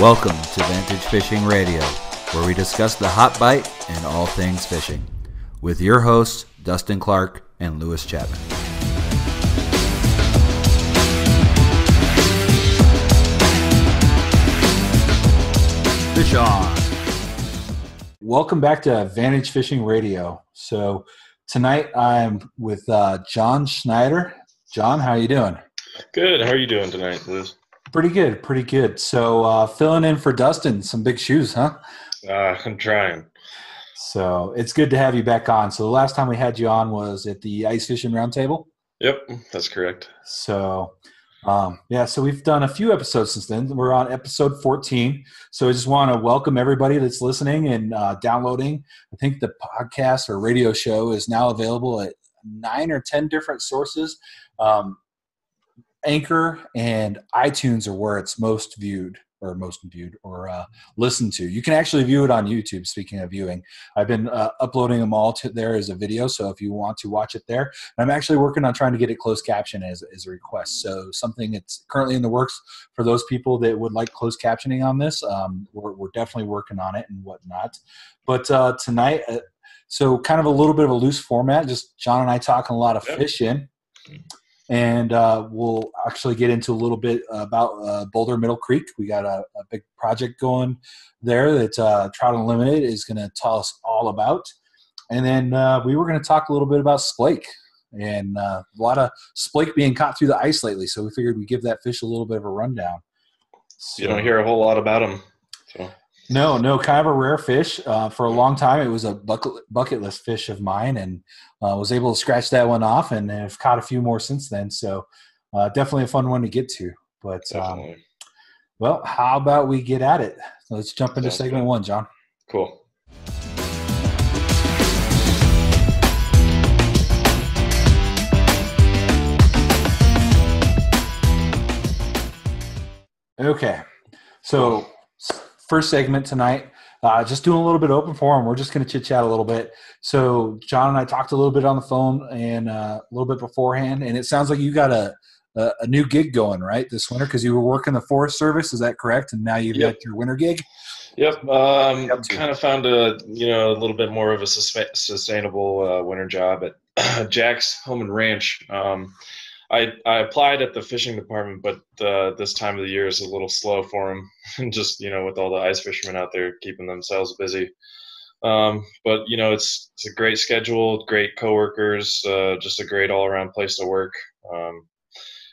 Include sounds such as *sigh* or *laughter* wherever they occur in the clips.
Welcome to Vantage Fishing Radio, where we discuss the hot bite and all things fishing, with your hosts, Dustin Clark and Louis Chapman. Fish on. Welcome back to Vantage Fishing Radio. So tonight I'm with uh, John Schneider. John, how are you doing? Good. How are you doing tonight, Liz? Pretty good, pretty good. So uh, filling in for Dustin, some big shoes, huh? Uh, I'm trying. So it's good to have you back on. So the last time we had you on was at the Ice Fishing Roundtable. Yep, that's correct. So um, yeah, so we've done a few episodes since then. We're on episode 14. So I just want to welcome everybody that's listening and uh, downloading. I think the podcast or radio show is now available at nine or 10 different sources. Um, Anchor and iTunes are where it's most viewed or most viewed or uh, listened to. You can actually view it on YouTube. Speaking of viewing, I've been uh, uploading them all to there as a video. So if you want to watch it there, I'm actually working on trying to get it closed caption as, as a request. So something that's currently in the works for those people that would like closed captioning on this. Um, we're, we're definitely working on it and whatnot. But uh, tonight, uh, so kind of a little bit of a loose format. Just John and I talking a lot of yep. fishing and uh, we'll actually get into a little bit about uh, Boulder Middle Creek. We got a, a big project going there that uh, Trout Unlimited is going to tell us all about. And then uh, we were going to talk a little bit about splake and uh, a lot of splake being caught through the ice lately. So we figured we'd give that fish a little bit of a rundown. So, you don't hear a whole lot about them. So. No, no, kind of a rare fish. Uh, for a long time, it was a bucket, bucket list fish of mine, and uh, was able to scratch that one off, and have caught a few more since then. So, uh, definitely a fun one to get to. But, um, well, how about we get at it? let's jump into Sounds segment good. one, John. Cool. Okay, so first segment tonight. Uh, just doing a little bit open forum. We're just going to chit chat a little bit. So John and I talked a little bit on the phone and uh, a little bit beforehand, and it sounds like you got a a, a new gig going right this winter because you were working the Forest Service. Is that correct? And now you've yep. got your winter gig. Yep. Um, kind of found a you know a little bit more of a sustainable uh, winter job at *clears throat* Jax Home and Ranch. Um, I, I applied at the fishing department, but uh, this time of the year is a little slow for them. *laughs* Just you know, with all the ice fishermen out there keeping themselves busy. Um, but you know, it's it's a great schedule, great coworkers, uh, just a great all around place to work. Um,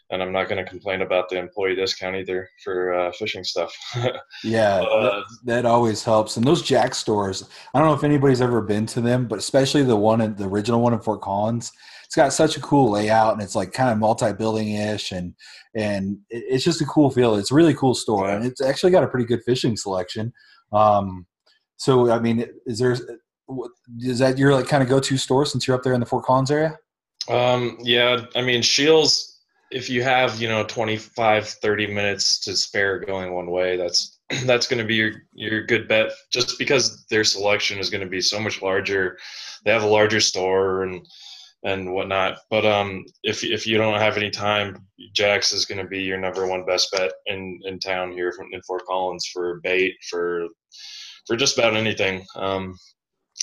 and I'm not going to complain about the employee discount either for uh, fishing stuff. *laughs* yeah, uh, that, that, always helps. And those Jax stores, I don't know if anybody's ever been to them, but especially the one, in, the original one in Fort Collins it's got such a cool layout and it's like kind of multi-building ish and and it's just a cool feel. It's a really cool store and it's actually got a pretty good fishing selection. Um, so I mean, is there is that your like kind of go-to store since you're up there in the Fort Collins area? Um, yeah, I mean Shields. If you have you know 25, 30 minutes to spare going one way, that's *clears throat* that's going to be your your good bet. Just because their selection is going to be so much larger, they have a larger store and and whatnot. But um, if if you don't have any time, Jax is going to be your number one best bet in in town here from, in Fort Collins for bait for for just about anything. Um,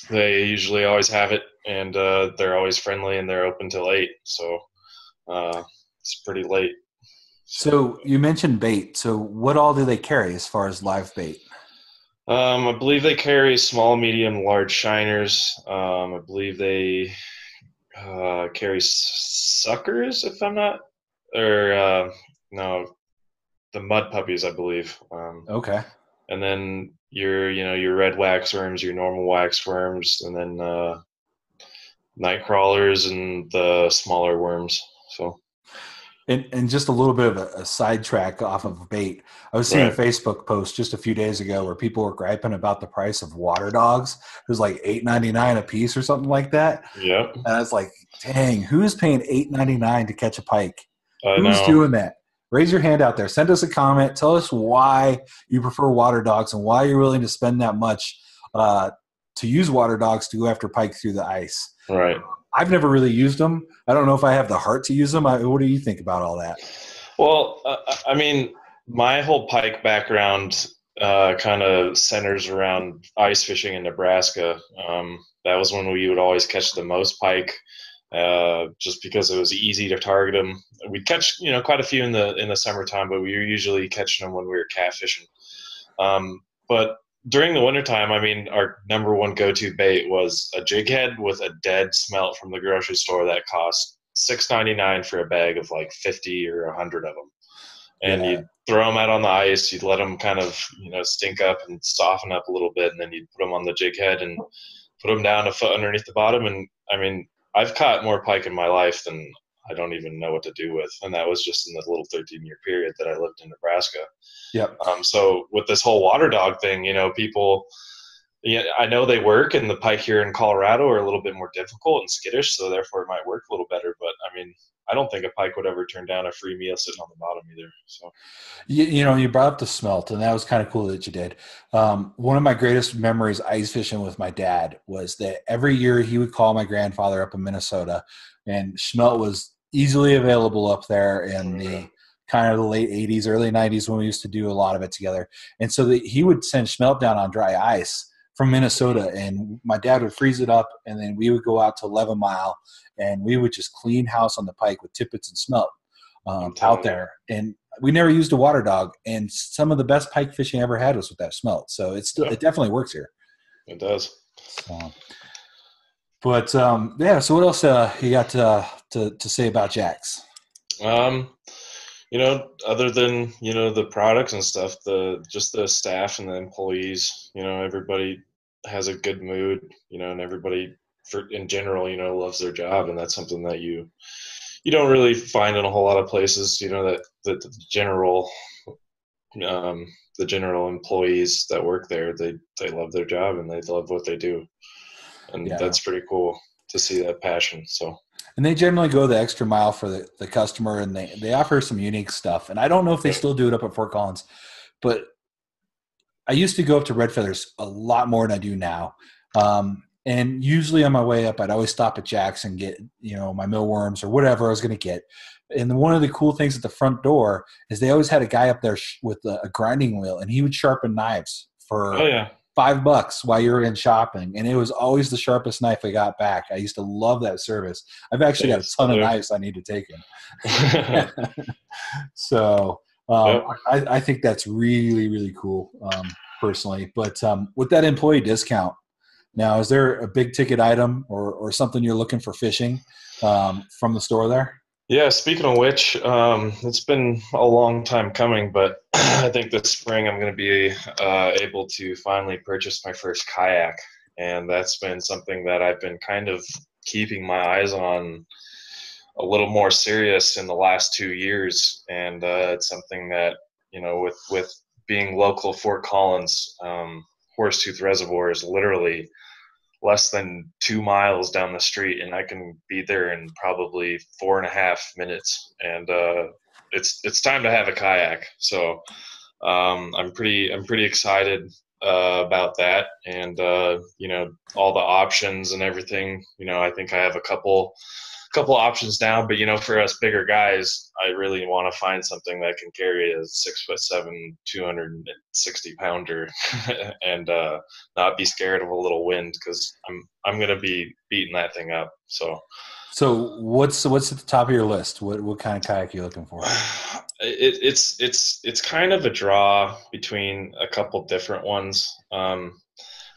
they usually always have it, and uh, they're always friendly, and they're open till eight. So uh, it's pretty late. So you mentioned bait. So what all do they carry as far as live bait? Um, I believe they carry small, medium, large shiners. Um, I believe they uh, carry suckers, if I'm not, or uh, no, the mud puppies, I believe. Um, okay. And then your, you know, your red wax worms, your normal wax worms, and then uh, night crawlers and the smaller worms. So. And, and just a little bit of a, a sidetrack off of bait. I was seeing right. a Facebook post just a few days ago where people were griping about the price of water dogs. It was like eight ninety nine a piece or something like that. Yep. And I was like, dang, who's paying eight ninety nine to catch a pike? I who's know. doing that? Raise your hand out there. Send us a comment. Tell us why you prefer water dogs and why you're willing to spend that much uh, to use water dogs to go after pike through the ice. Right. I've never really used them. I don't know if I have the heart to use them. I, what do you think about all that? Well, uh, I mean, my whole pike background uh, kind of centers around ice fishing in Nebraska. Um, that was when we would always catch the most pike, uh, just because it was easy to target them. We'd catch you know quite a few in the in the summertime, but we were usually catching them when we were catfishing. Um, but during the wintertime, I mean, our number one go-to bait was a jig head with a dead smelt from the grocery store that cost six ninety nine for a bag of like fifty or hundred of them, and yeah. you throw them out on the ice. You'd let them kind of you know stink up and soften up a little bit, and then you'd put them on the jig head and put them down a foot underneath the bottom. And I mean, I've caught more pike in my life than I don't even know what to do with, and that was just in the little 13 year period that I lived in Nebraska. Yep. Um, so with this whole water dog thing, you know, people. Yeah, I know they work, and the pike here in Colorado are a little bit more difficult and skittish, so therefore it might work a little better. But I mean, I don't think a pike would ever turn down a free meal sitting on the bottom either. So, you, you know, you brought up the smelt, and that was kind of cool that you did. Um, one of my greatest memories ice fishing with my dad was that every year he would call my grandfather up in Minnesota, and smelt was easily available up there in the kind of the late 80s, early 90s when we used to do a lot of it together. And so the, he would send smelt down on dry ice from Minnesota, and my dad would freeze it up, and then we would go out to 11 Mile, and we would just clean house on the pike with tip-ups and smelt um, out there. And we never used a water dog, and some of the best pike fishing I ever had was with that smelt. So it's still, it definitely works here. It does. So, but um, yeah, so what else uh, you got to, to, to say about Jax? Um, you know, other than you know the products and stuff, the just the staff and the employees, you know, everybody has a good mood, you know, and everybody for in general, you know, loves their job, and that's something that you you don't really find in a whole lot of places. You know that that the general um, the general employees that work there they they love their job and they love what they do, and yeah. that's pretty cool to see that passion. So. And they generally go the extra mile for the, the customer and they, they offer some unique stuff. And i don't know if they still do it up at fort collins but i used to go up to red feathers a lot more than i do now. Um, and usually on my way up i'd always stop at Jax and get you know my mealworms or whatever i was going to get. And one of the cool things at the front door is they always had a guy up there with a, a grinding wheel and he would sharpen knives for oh, yeah five bucks while you're in shopping, and it was always the sharpest knife I got back. I used to love that service. I've actually got a ton of knives I need to take in. *laughs* so um, yep. I, I, think that's really really cool um, personally. But um, with that employee discount, now is there a big ticket item or or something you're looking for fishing um, from the store there? Yeah, speaking of which, um, it's been a long time coming, but *clears throat* I think this spring I'm going to be uh, able to finally purchase my first kayak. And that's been something that I've been kind of keeping my eyes on a little more serious in the last two years. And uh, it's something that, you know, with, with being local Fort Collins, um, Horsetooth Reservoir is literally less than two miles down the street and I can be there in probably four and a half minutes. And uh, it's it's time to have a kayak. So um, I'm pretty I'm pretty excited uh, about that, and uh, you know all the options and everything. You know I think I have a couple couple options now, but you know, for us bigger guys, I really want to find something that can carry a six foot seven, 260 pounder *laughs* and uh, not be scared of a little wind because I'm, I'm going to be beating that thing up. So, so what's, what's at the top of your list? What, what kind of kayak are you looking for? *sighs* It, it's, it's, it's kind of a draw between a couple different ones. Um,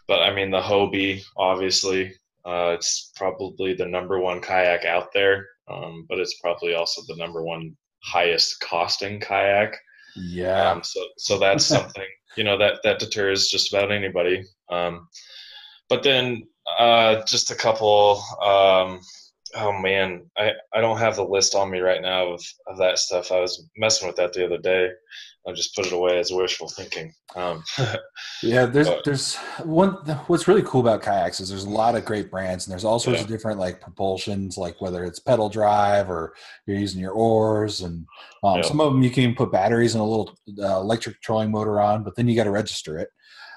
but I mean, the Hobie, obviously, uh, it's probably the number one kayak out there, um, but it's probably also the number one highest costing kayak. Yeah. Um, so so that's *laughs* something you know that that deters just about anybody. Um, but then uh, just a couple. Oh man, I I don't have the list on me right now of of that stuff. I was messing with that the other day. I just put it away as wishful thinking. Um, *laughs* yeah, there's but, there's one. What's really cool about kayaks is there's a lot of great brands, and there's all sorts yeah. of different like propulsions, like whether it's pedal drive or you're using your oars, and um, yeah. some of them you can put batteries and a little uh, electric trolling motor on, but then you got to register it.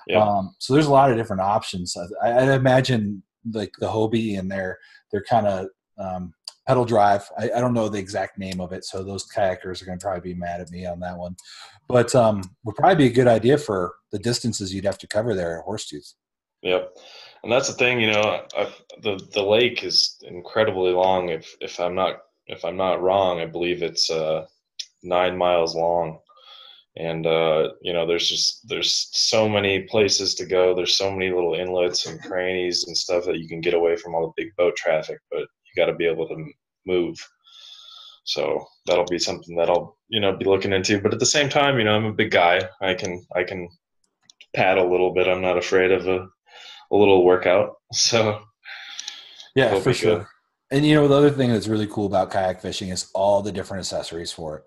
Yeah. Um, so there's a lot of different options. I, I imagine like the Hobie and their they're kind of um, pedal drive. I, I, don't know the exact name of it, so those kayakers are going to probably be mad at me on that one. But um, would probably be a good idea for the distances you'd have to cover there at Horsetooth. Yep, and that's the thing. You know, I've, the the lake is incredibly long. If if I'm not if I'm not wrong, I believe it's uh, nine miles long and uh, you know there's just there's so many places to go there's so many little inlets and crannies and stuff that you can get away from all the big boat traffic but you got to be able to move. So that'll be something that i'll you know be looking into. But at the same time you know i'm a big guy. I can i can pad a little bit. I'm not afraid of a, a little workout. *laughs* So yeah for sure good. and you know the other thing that's really cool about kayak fishing is all the different accessories for it.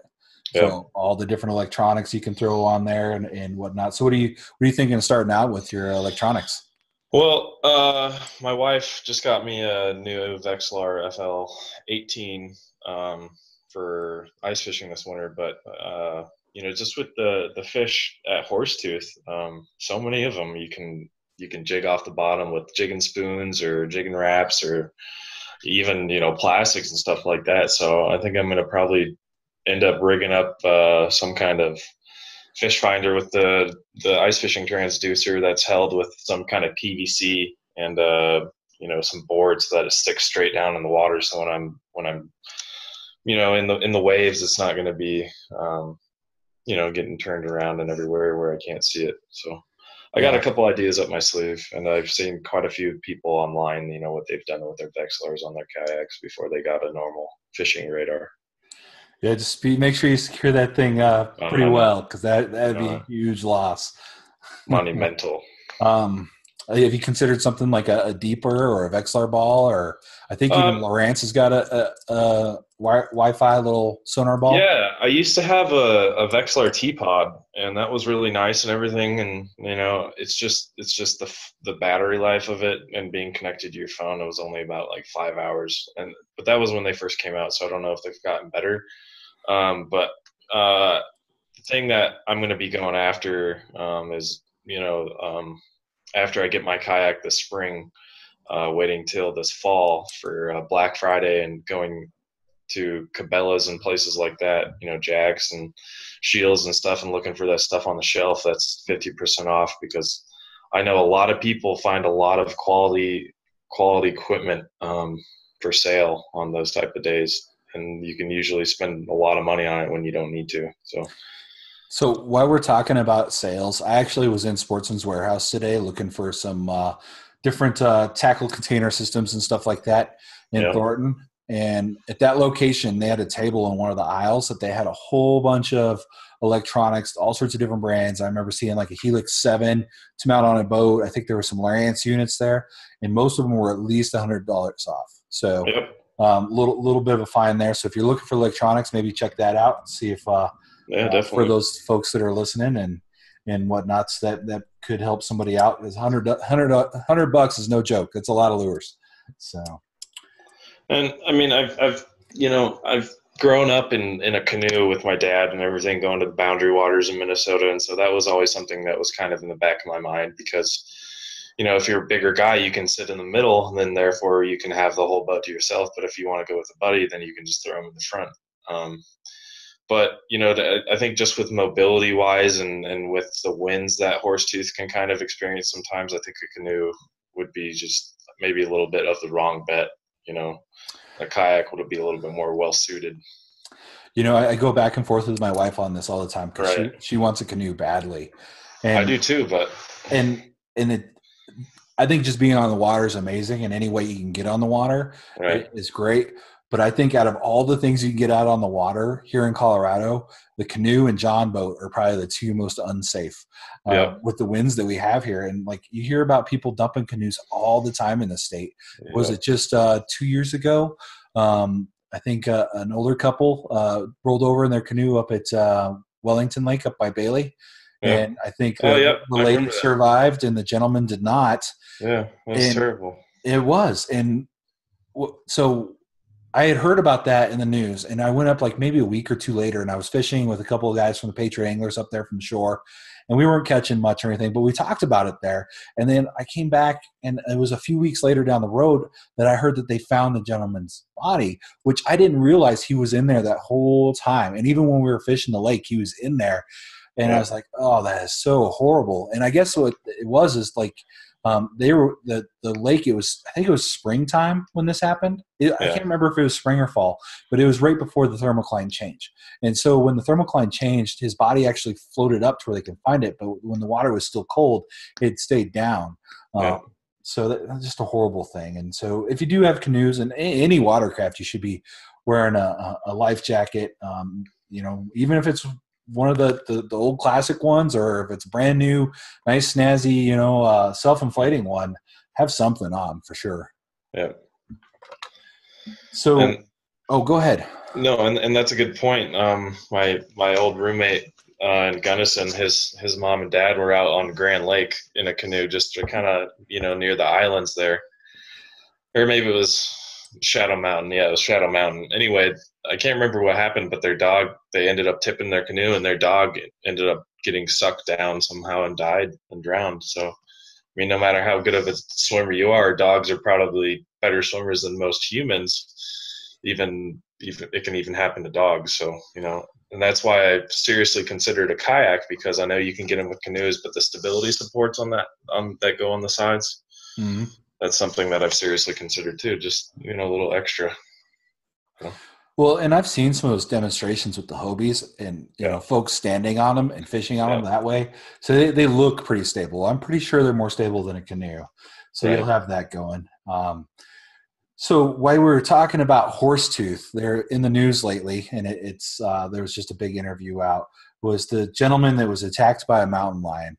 So all the different electronics you can throw on there and, and whatnot. So what are you what are you thinking of starting out with your electronics? Well, uh, my wife just got me a new Vexilar FL 18 um, for ice fishing this winter, but uh, you know, just with the the fish at Horsetooth, um, so many of them you can you can jig off the bottom with jigging spoons or jigging raps or even you know plastics and stuff like that. So I think I'm gonna probably end up rigging up uh, some kind of fish finder with the the ice fishing transducer that's held with some kind of PVC and uh, you know some boards that it sticks straight down in the water. So when I'm when I'm you know in the in the waves, it's not going to be um, you know getting turned around and everywhere where I can't see it. So I got a couple ideas up my sleeve, and I've seen quite a few people online. You know what they've done with their Vexilars on their kayaks before they got a normal fishing radar. Yeah, just be, make sure you secure that thing uh, pretty uh, well because that that'd be a huge loss. *laughs* Monumental. um, have you considered something like a, a, deeper or a Vexilar ball, or I think even um, Lowrance has got a, a, a Wi-Fi little sonar ball. Yeah, I used to have a, a Vexilar T-Pod, and that was really nice and everything. And you know, it's just it's just the the battery life of it and being connected to your phone. It was only about like five hours, and but that was when they first came out. So I don't know if they've gotten better. Um, but uh, the thing that I'm going to be going after um, is, you know, um, after I get my kayak this spring, uh, waiting till this fall for uh, Black Friday and going to Cabela's and places like that, you know, Jax and Shields and stuff, and looking for that stuff on the shelf that's 50% off because I know a lot of people find a lot of quality quality equipment um, for sale on those type of days and you can usually spend a lot of money on it when you don't need to. So. So while we're talking about sales, I actually was in Sportsman's Warehouse today looking for some uh, different uh, tackle container systems and stuff like that in yeah. Thornton. And at that location, they had a table in one of the aisles that they had a whole bunch of electronics, all sorts of different brands. I remember seeing like a Helix 7 to mount on a boat. I think there were some Lowrance units there, and most of them were at least $100 off. So yep um, little little bit of a find there. So if you're looking for electronics, maybe check that out and see if uh, yeah, uh, for those folks that are listening and and whatnots that that could help somebody out. Is 100, 100, 100 bucks is no joke. It's a lot of lures. So, and I mean, I've I've you know I've grown up in in a canoe with my dad and everything, going to the Boundary Waters in Minnesota, and so that was always something that was kind of in the back of my mind because you know, if you're a bigger guy, you can sit in the middle, and then therefore you can have the whole boat to yourself. But if you want to go with a buddy, then you can just throw him in the front. Um, but you know, I think just with mobility wise and and with the winds that Horsetooth can kind of experience sometimes, I think a canoe would be just maybe a little bit of the wrong bet. You know, a kayak would be a little bit more well suited. You know, I, go back and forth with my wife on this all the time because right. she, she wants a canoe badly. And, I do too, but and and it I think just being on the water is amazing, and any way you can get on the water right. is great. But I think out of all the things you can get out on the water here in Colorado, the canoe and John boat are probably the two most unsafe uh, yeah. with the winds that we have here. And like you hear about people dumping canoes all the time in the state. Yeah. Was it just uh, two years ago? Um, I think uh, an older couple uh, rolled over in their canoe up at uh, Wellington Lake up by Bailey yeah. And I think oh, yep. the lady survived and the gentleman did not. Yeah, that's terrible. It was. And so I had heard about that in the news, and I went up like maybe a week or two later, and I was fishing with a couple of guys from the Patriot Anglers up there from the shore, and we weren't catching much or anything, but we talked about it there. And then I came back, and it was a few weeks later down the road that I heard that they found the gentleman's body, which I didn't realize he was in there that whole time. And even when we were fishing the lake, he was in there and Yeah. I was like, "Oh, that is so horrible." And I guess what it was is like um, they were the the lake. It was I think it was springtime when this happened. It, I can't remember if it was spring or fall, but it was right before the thermocline change. And so when the thermocline changed, his body actually floated up to where they can find it. But when the water was still cold, it stayed down. Yeah. Um, so that, that's just a horrible thing. And so if you do have canoes and any watercraft, you should be wearing a, a- a life jacket. Um, you know, even if it's one of the, the, the old classic ones, or if it's brand new, nice snazzy, you know, uh, self-inflating one, have something on for sure. Yeah. So, And oh, go ahead. no, and, and that's a good point. Um, my my old roommate uh, in Gunnison, his his mom and dad were out on Grand Lake in a canoe, just to kind of you know near the islands there, or maybe it was Shadow Mountain. Yeah, it was Shadow Mountain. Anyway, I can't remember what happened, but their dog they ended up tipping their canoe, and their dog ended up getting sucked down somehow and died and drowned. So. I mean, no matter how good of a swimmer you are, dogs are probably better swimmers than most humans. Even, even it can even happen to dogs. So you know, and that's why I seriously considered a kayak because I know you can get them with canoes, but the stability supports on that um, that go on the sides, Mhm. that's something that I've seriously considered too. Just you know, a little extra. Well, and I've seen some of those demonstrations with the Hobies and, you Yeah. know, folks standing on them and fishing on Yeah. them that way. So they, they look pretty stable. I'm pretty sure they're more stable than a canoe. So Right. you'll have that going. Um, so while we were talking about Horsetooth, they're in the news lately, and it, it's uh, there was just a big interview out. Was the gentleman that was attacked by a mountain lion?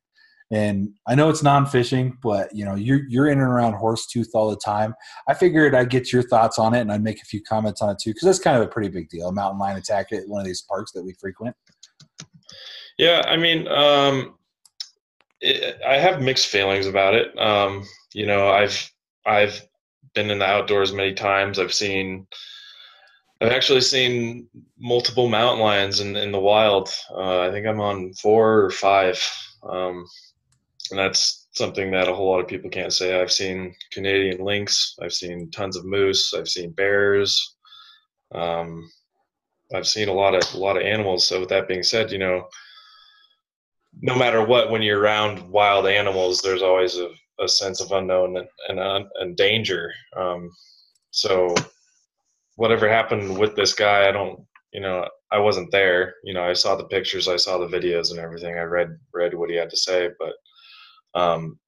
And I know it's non-fishing, but you know you're you're in and around Horsetooth all the time. I figured I'd get your thoughts on it, and I'd make a few comments on it too, because that's kind of a pretty big deal. A mountain lion attack at one of these parks that we frequent. Yeah, I mean, um, it, I have mixed feelings about it. Um, you know, I've I've been in the outdoors many times. I've seen, I've actually seen multiple mountain lions in, in the wild. Uh, I think I'm on four or five, um, and that's something that a whole lot of people can't say. I've seen Canadian lynx. I've seen tons of moose. I've seen bears. Um, I've seen a lot of a lot of animals. So with that being said, you know, no matter what, when you're around wild animals, there's always a, a sense of unknown and and, and danger. Um, so whatever happened with this guy, I don't, you know, I wasn't there. You know, I saw the pictures, I saw the videos and everything. I read read what he had to say, but um,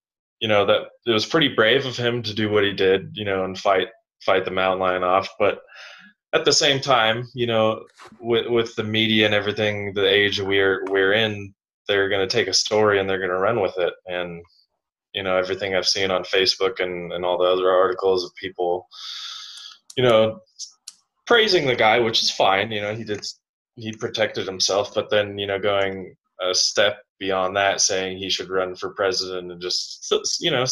you know that it was pretty brave of him to do what he did. You know, and fight fight the mountain lion off, but at the same time, you know, with with the media and everything, the age we're we're in, they're going to take a story and they're going to run with it. And you know, everything I've seen on Facebook and and all the other articles of people, you know, praising the guy, which is fine. You know, he did he protected himself, but then you know, going a step beyond that, saying he should run for president and just you know,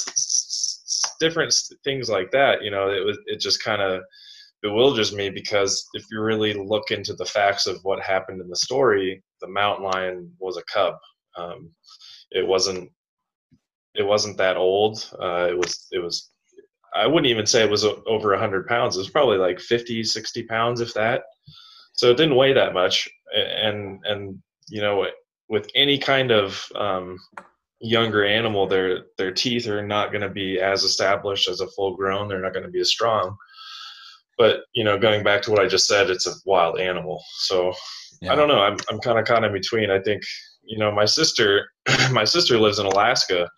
different things like that. You know, it was it just kind of bewilders me because if you really look into the facts of what happened in the story, the mountain lion was a cub. Um, it wasn't. It wasn't that old. Uh, it was. It was. I wouldn't even say it was over 100 pounds. It was probably like 50, 60 pounds, if that. So it didn't weigh that much. And and you know, with any kind of um, younger animal, their their teeth are not going to be as established as a full grown. They're not going to be as strong. But you know going back to what i just said it's a wild animal. So i don't know i'm, I'm kind of caught in between. I think you know my sister *clears throat* my sister lives in alaska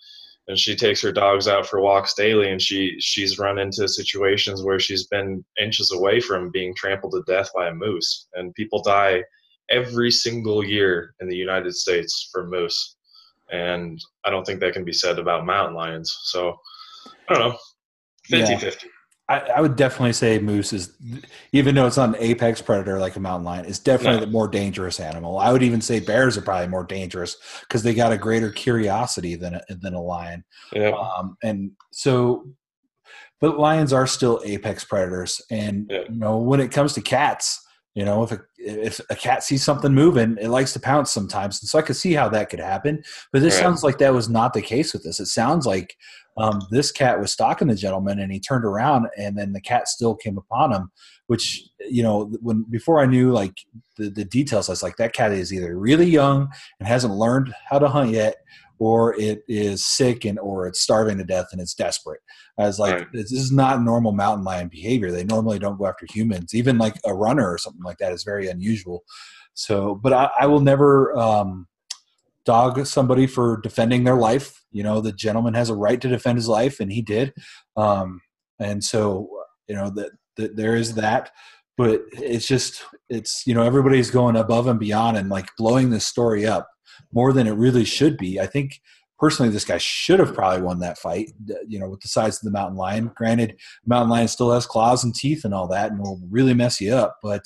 and she takes her dogs out for walks daily and she she's run into situations where she's been inches away from being trampled to death by a moose and people die every single year in the united states for moose and i don't think that can be said about mountain lions so i don't know 50 Yeah. 50 I, I would definitely say moose is, even though it's not an apex predator like a mountain lion, it's definitely No. the more dangerous animal. I would even say bears are probably more dangerous because they got a greater curiosity than a, than a lion. yeah Um, and so, but lions are still apex predators. And Yeah. you know, when it comes to cats, You know, if a, if a cat sees something moving, it likes to pounce sometimes. And so I could see how that could happen. But this right. sounds like that was not the case with this. It sounds like um, this cat was stalking the gentleman and he turned around and then the cat still came upon him, which, you know, when before I knew like the, the details, I was like, that cat is either really young and hasn't learned how to hunt yet or it is sick and or it's starving to death and it's desperate. I was like, right. this is not normal mountain lion behavior. They normally don't go after humans. Even like a runner or something like that is very unusual. So, but I, I will never um, dog somebody for defending their life. You know, the gentleman has a right to defend his life, and he did. Um, and so, you know, that the, there is that. But it's just, it's you know, everybody's going above and beyond and like blowing this story up more than it really should be. I think personally, this guy should have probably won that fight. You know, with the size of the mountain lion. Granted, mountain lion still has claws and teeth and all that, and will really mess you up. But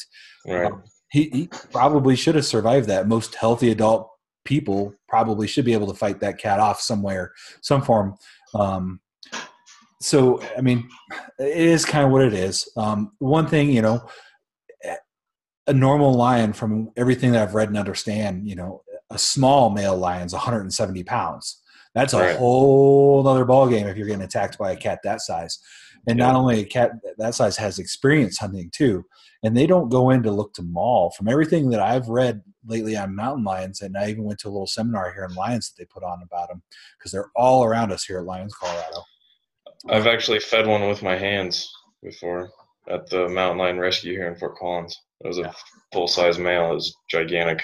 right. um, he, he probably should have survived that. Most healthy adult people probably should be able to fight that cat off somewhere, some form. Um, so, I mean, it is kind of what it is. Um, one thing, you know, a normal lion, from everything that I've read and understand, you know, a small male lion's 170 pounds. That's a right. whole other ballgame if you're getting attacked by a cat that size. And yeah. not only a cat that size has experience hunting too, and they don't go in to look to maul. From everything that I've read lately on mountain lions, and I even went to a little seminar here in Lyons that they put on about them because they're all around us here at Lyons, Colorado. I've actually fed one with my hands before at the mountain lion rescue here in Fort Collins. It was a yeah. full size male. It was gigantic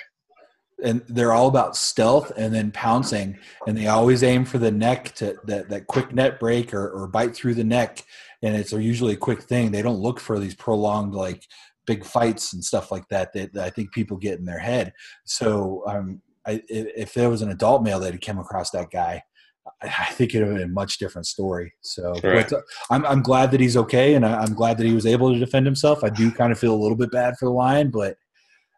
and they're all about stealth and then pouncing and they always aim for the neck to that, that quick net break or, or bite through the neck and it's usually a quick thing they don't look for these prolonged like big fights and stuff like that that, that i think people get in their head so um, I, if there was an adult male that had come across that guy I think it would have been a much different story. So right. but, uh, I'm, I'm glad that he's okay, and I, I'm glad that he was able to defend himself. I do kind of feel a little bit bad for the lion, but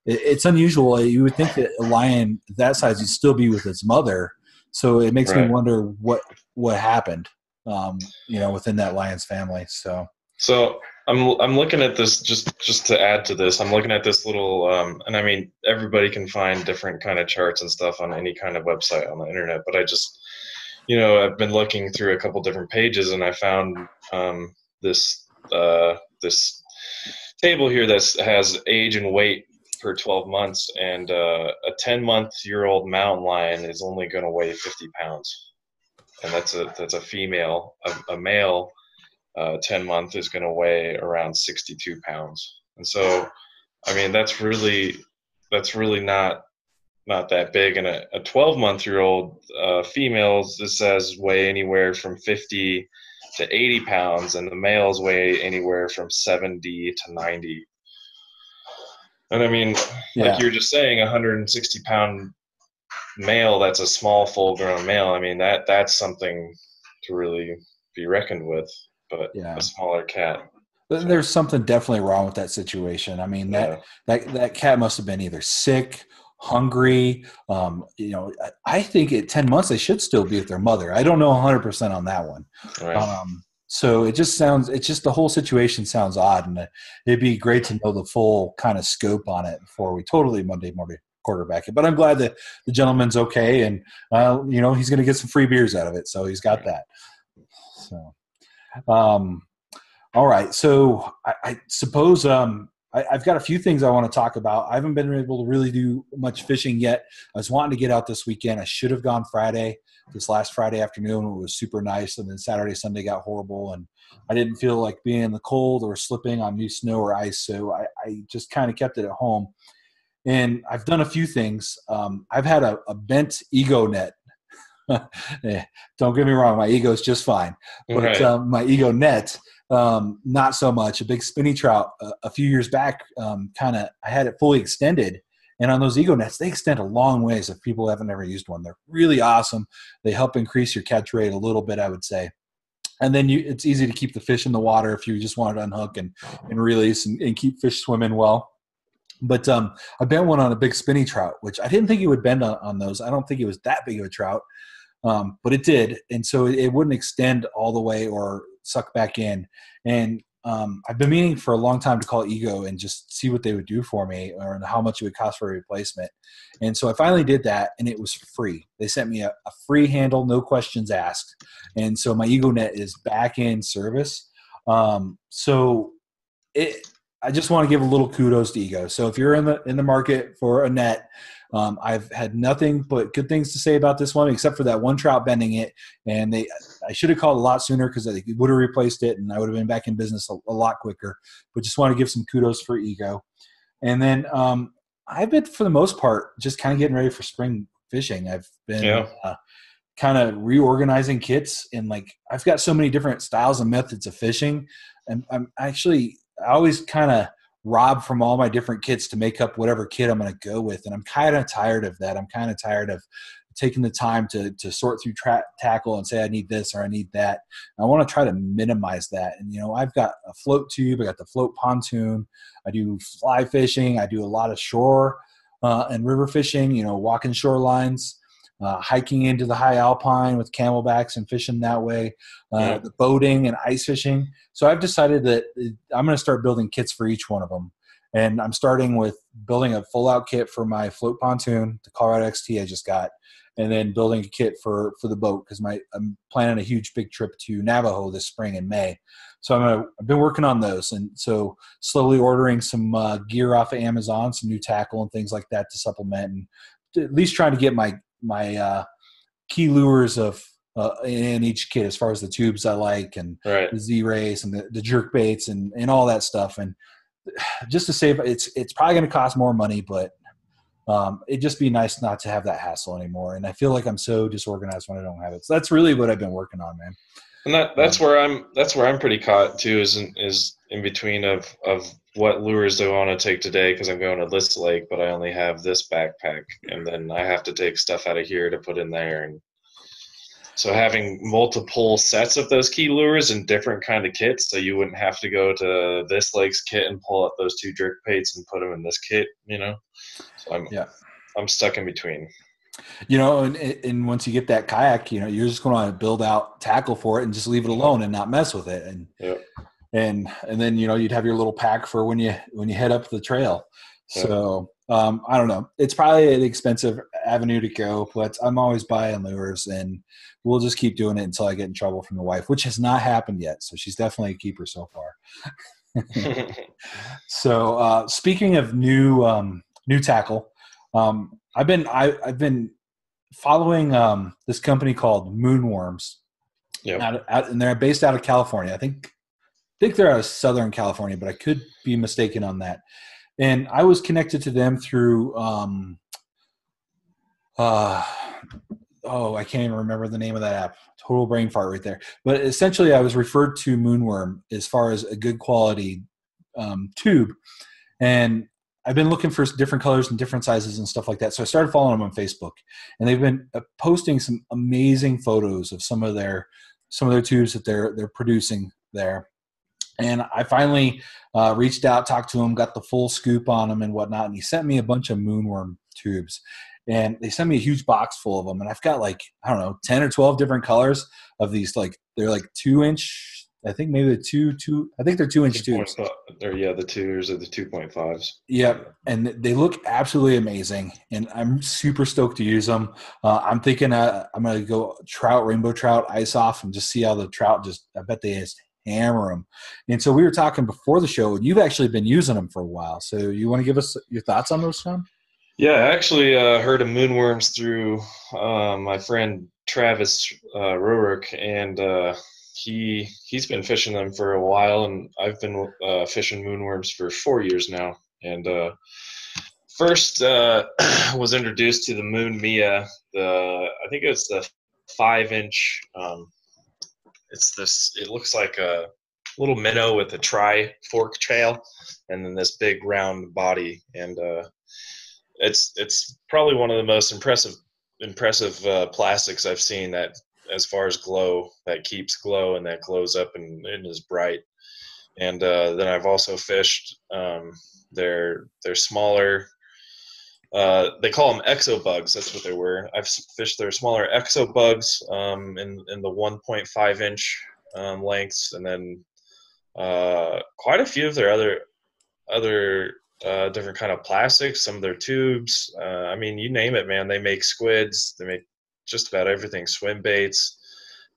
it's unusual. You would think that a lion that size would still be with its mother, so it makes right. me wonder what what happened, um, you know, within that lion's family. So, so I'm I'm looking at this just just to add to this. I'm looking at this little, um, and I mean, everybody can find different kind of charts and stuff on any kind of website on the internet, but I just, you know, I've been looking through a couple different pages, and I found um, this uh, this table here that has age and weight per 12 months, and uh, a 10 month year old mountain lion is only going to weigh 50 pounds, and that's a that's a female. A, a male, uh, 10 month is going to weigh around 62 pounds, and so, I mean, that's really that's really not not that big. And a, a 12 month year old uh, females, this says weigh anywhere from 50 to 80 pounds, and the males weigh anywhere from 70 to 90 and I mean, yeah. like you were just saying, 160 pound male, that's a small full grown male. I mean, that that's something to really be reckoned with, but yeah. a smaller cat. There's something definitely wrong with that situation. I mean, that, yeah. that, that cat must have been either sick, hungry. Um, you know, I think at 10 months, they should still be with their mother. I don't know 100% on that one. Right. Um, so it just sounds it's just the whole situation sounds odd and it'd be great to know the full kind of scope on it before we totally monday morning quarterback it. But i'm glad that the gentleman's okay and uh, you know he's going to get some free beers out of it so he's got that. So um all right so i, I suppose um I, have got a few things I want to talk about. I haven't been able to really do much fishing yet. I was wanting to get out this weekend. I should have gone Friday this last Friday afternoon. It was super nice, and then Saturday, Sunday got horrible, and I didn't feel like being in the cold or slipping on new snow or ice, so I, I just kind of kept it at home. And I've done a few things. Um, I've had a, a bent ego net. *laughs* Eh, don't get me wrong, my ego is just fine, but um, my ego net um, not so much. A big spinny trout uh, a few years back, um, kind of, I had it fully extended and on those ego nets, they extend a long ways if people haven't ever used one. They're really awesome. They help increase your catch rate a little bit, I would say. And then you, it's easy to keep the fish in the water if you just want to unhook and, and release and, and keep fish swimming well. But um, I bent one on a big spinny trout, which I didn't think it would bend on, on those. I don't think it was that big of a trout, um, but it did. And so it, it wouldn't extend all the way or suck back in. And um, I've been meaning for a long time to call Ego and just see what they would do for me or how much it would cost for a replacement. And so I finally did that, and it was free. They sent me a, a free handle, no questions asked. And so my Ego Net is back in service. Um, so it, I just want to give a little kudos to Ego. So if you're in the in the market for a net, um, I've had nothing but good things to say about this one, except for that one trout bending it. And they, I should have called a lot sooner because I would have replaced it, and I would have been back in business a, a, lot quicker. But just want to give some kudos for Ego. And then um, I've been, for the most part, just kind of getting ready for spring fishing. I've been yeah. uh, kind of reorganizing kits, and like I've got so many different styles and methods of fishing, and I'm actually I always kind of rob from all my different kits to make up whatever kit I'm going to go with. And I'm kind of tired of that. I'm kind of tired of taking the time to, to sort through tra- tackle and say, I need this or I need that. I want to try to minimize that. And, you know, I've got a float tube, I got the float pontoon, I do fly fishing, I do a lot of shore uh, and river fishing, you know, walking shorelines uh, hiking into the high alpine with camelbacks and fishing that way, uh, yeah. the boating and ice fishing. So I've decided that uh, I'm going to start building kits for each one of them. And I'm starting with building a full out kit for my float pontoon, the Colorado XT I just got, and then building a kit for for the boat because my I'm planning a huge big trip to Navajo this spring in May. So I'm gonna, I've been working on those, and so slowly ordering some uh, gear off of Amazon, some new tackle and things like that to supplement, and at least trying to get my my uh, key lures of uh, in each kit as far as the tubes I like and right. the Z rays and the, the jerk baits and, and all that stuff. And *sighs* just to save, it's it's probably going to cost more money, but um, it'd just be nice not to have that hassle anymore. And I feel like I'm so disorganized when I don't have it. So that's really what I've been working on, man. And that that's um, where I'm that's where I'm pretty caught too is in, is in between of of what lures do I want to take today because I'm going to this lake, but I only have this backpack, and then I have to take stuff out of here to put in there, and so having multiple sets of those key lures and different kind of kits, so you wouldn't have to go to this lake's kit and pull out those two jerk baits and put them in this kit, you know. So I'm yeah, I'm stuck in between. You know, and, and once you get that kayak, you know, you're just going to build out tackle for it and just leave it alone and not mess with it. And yep. And and then you know you'd have your little pack for when you when you head up the trail. So um, I don't know. It's probably an expensive avenue to go, but I'm always buying lures, and we'll just keep doing it until I get in trouble from the wife, which has not happened yet. So she's definitely a keeper so far. *laughs* so uh, speaking of new um, new tackle, um, I've been I, have been following um, this company called Moonworms. Yeah, out, out, and they're based out of California. I think think they're out of Southern California, but I could be mistaken on that. And I was connected to them through um, uh, oh, I can't even remember the name of that app. Total brain fart right there. But essentially, I was referred to Moonworm as far as a good quality um, tube, and I've been looking for different colors and different sizes and stuff like that. So I started following them on Facebook, and they've been uh, posting some amazing photos of some of their some of their tubes that they're they're producing there. And I finally uh, reached out, talked to him, got the full scoop on him and whatnot, and he sent me a bunch of moonworm tubes. And they sent me a huge box full of them, and I've got like I don't know, ten or twelve different colors of these. Like they're like two inch I think maybe the two two. I think they're two inch tubes. Or yeah, the twos or the two point fives. Yep, and they look absolutely amazing, and I'm super stoked to use them. Uh, I'm thinking uh, I'm gonna go trout, rainbow trout, ice off, and just see how the trout just. I bet they just hammer them. And so we were talking before the show, and you've actually been using them for a while. So you want to give us your thoughts on those, Tom? Yeah, I actually uh, heard of moonworms through uh, my friend Travis uh, Rurick, and uh, he he's been fishing them for a while, and I've been uh, fishing moonworms for four years now. And uh, first uh, *clears throat* was introduced to the Moon Mia. The I think it's the five inch. Um, it's this. It looks like a little minnow with a tri fork tail, and then this big round body. And uh, it's it's probably one of the most impressive impressive uh, plastics I've seen that as far as glow that keeps glow and that glows up and, and is bright. And uh, then I've also fished. Um, they're they're smaller. Uh, they call them exo bugs. That's what they were. I've fished their smaller exo bugs um, in in the 1.5 inch um, lengths, and then uh, quite a few of their other other uh, different kind of plastics, some of their tubes. Uh, I mean, you name it, man. They make squids. They make just about everything. Swim baits,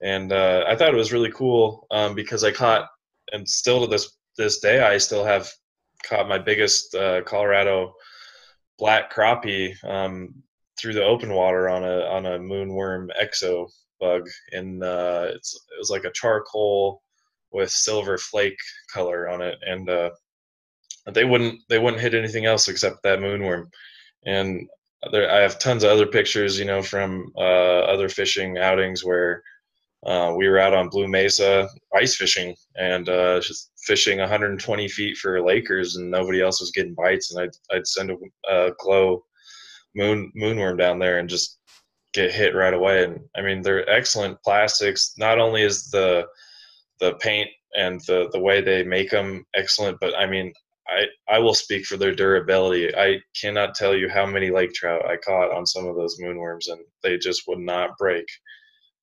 and uh, I thought it was really cool um, because I caught, and still to this this day, I still have caught my biggest uh, Colorado black crappie um, through the open water on a on a moonworm exo bug, and uh, it's it was like a charcoal with silver flake color on it, and uh, they wouldn't they wouldn't hit anything else except that moonworm, and there, I have tons of other pictures, you know, from uh, other fishing outings where uh, we were out on Blue Mesa ice fishing and uh, just fishing 120 feet for Lakers, and nobody else was getting bites. And I'd, I'd send a, a glow moon moonworm down there and just get hit right away. And I mean, they're excellent plastics. Not only is the the paint and the the way they make them excellent, but I mean, I I will speak for their durability. I cannot tell you how many lake trout I caught on some of those moonworms, and they just would not break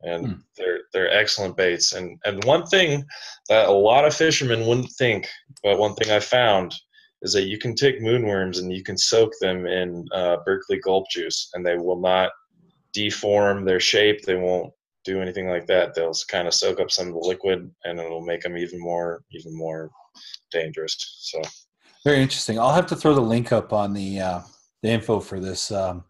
and hmm. they're they're excellent baits. And and one thing that a lot of fishermen wouldn't think, but one thing I found is that you can take moonworms and you can soak them in uh, Berkley gulp juice, and they will not deform their shape. They won't do anything like that. They'll kind of soak up some of the liquid, and it'll make them even more even more dangerous. So very interesting. I'll have to throw the link up on the uh, the info for this. Um,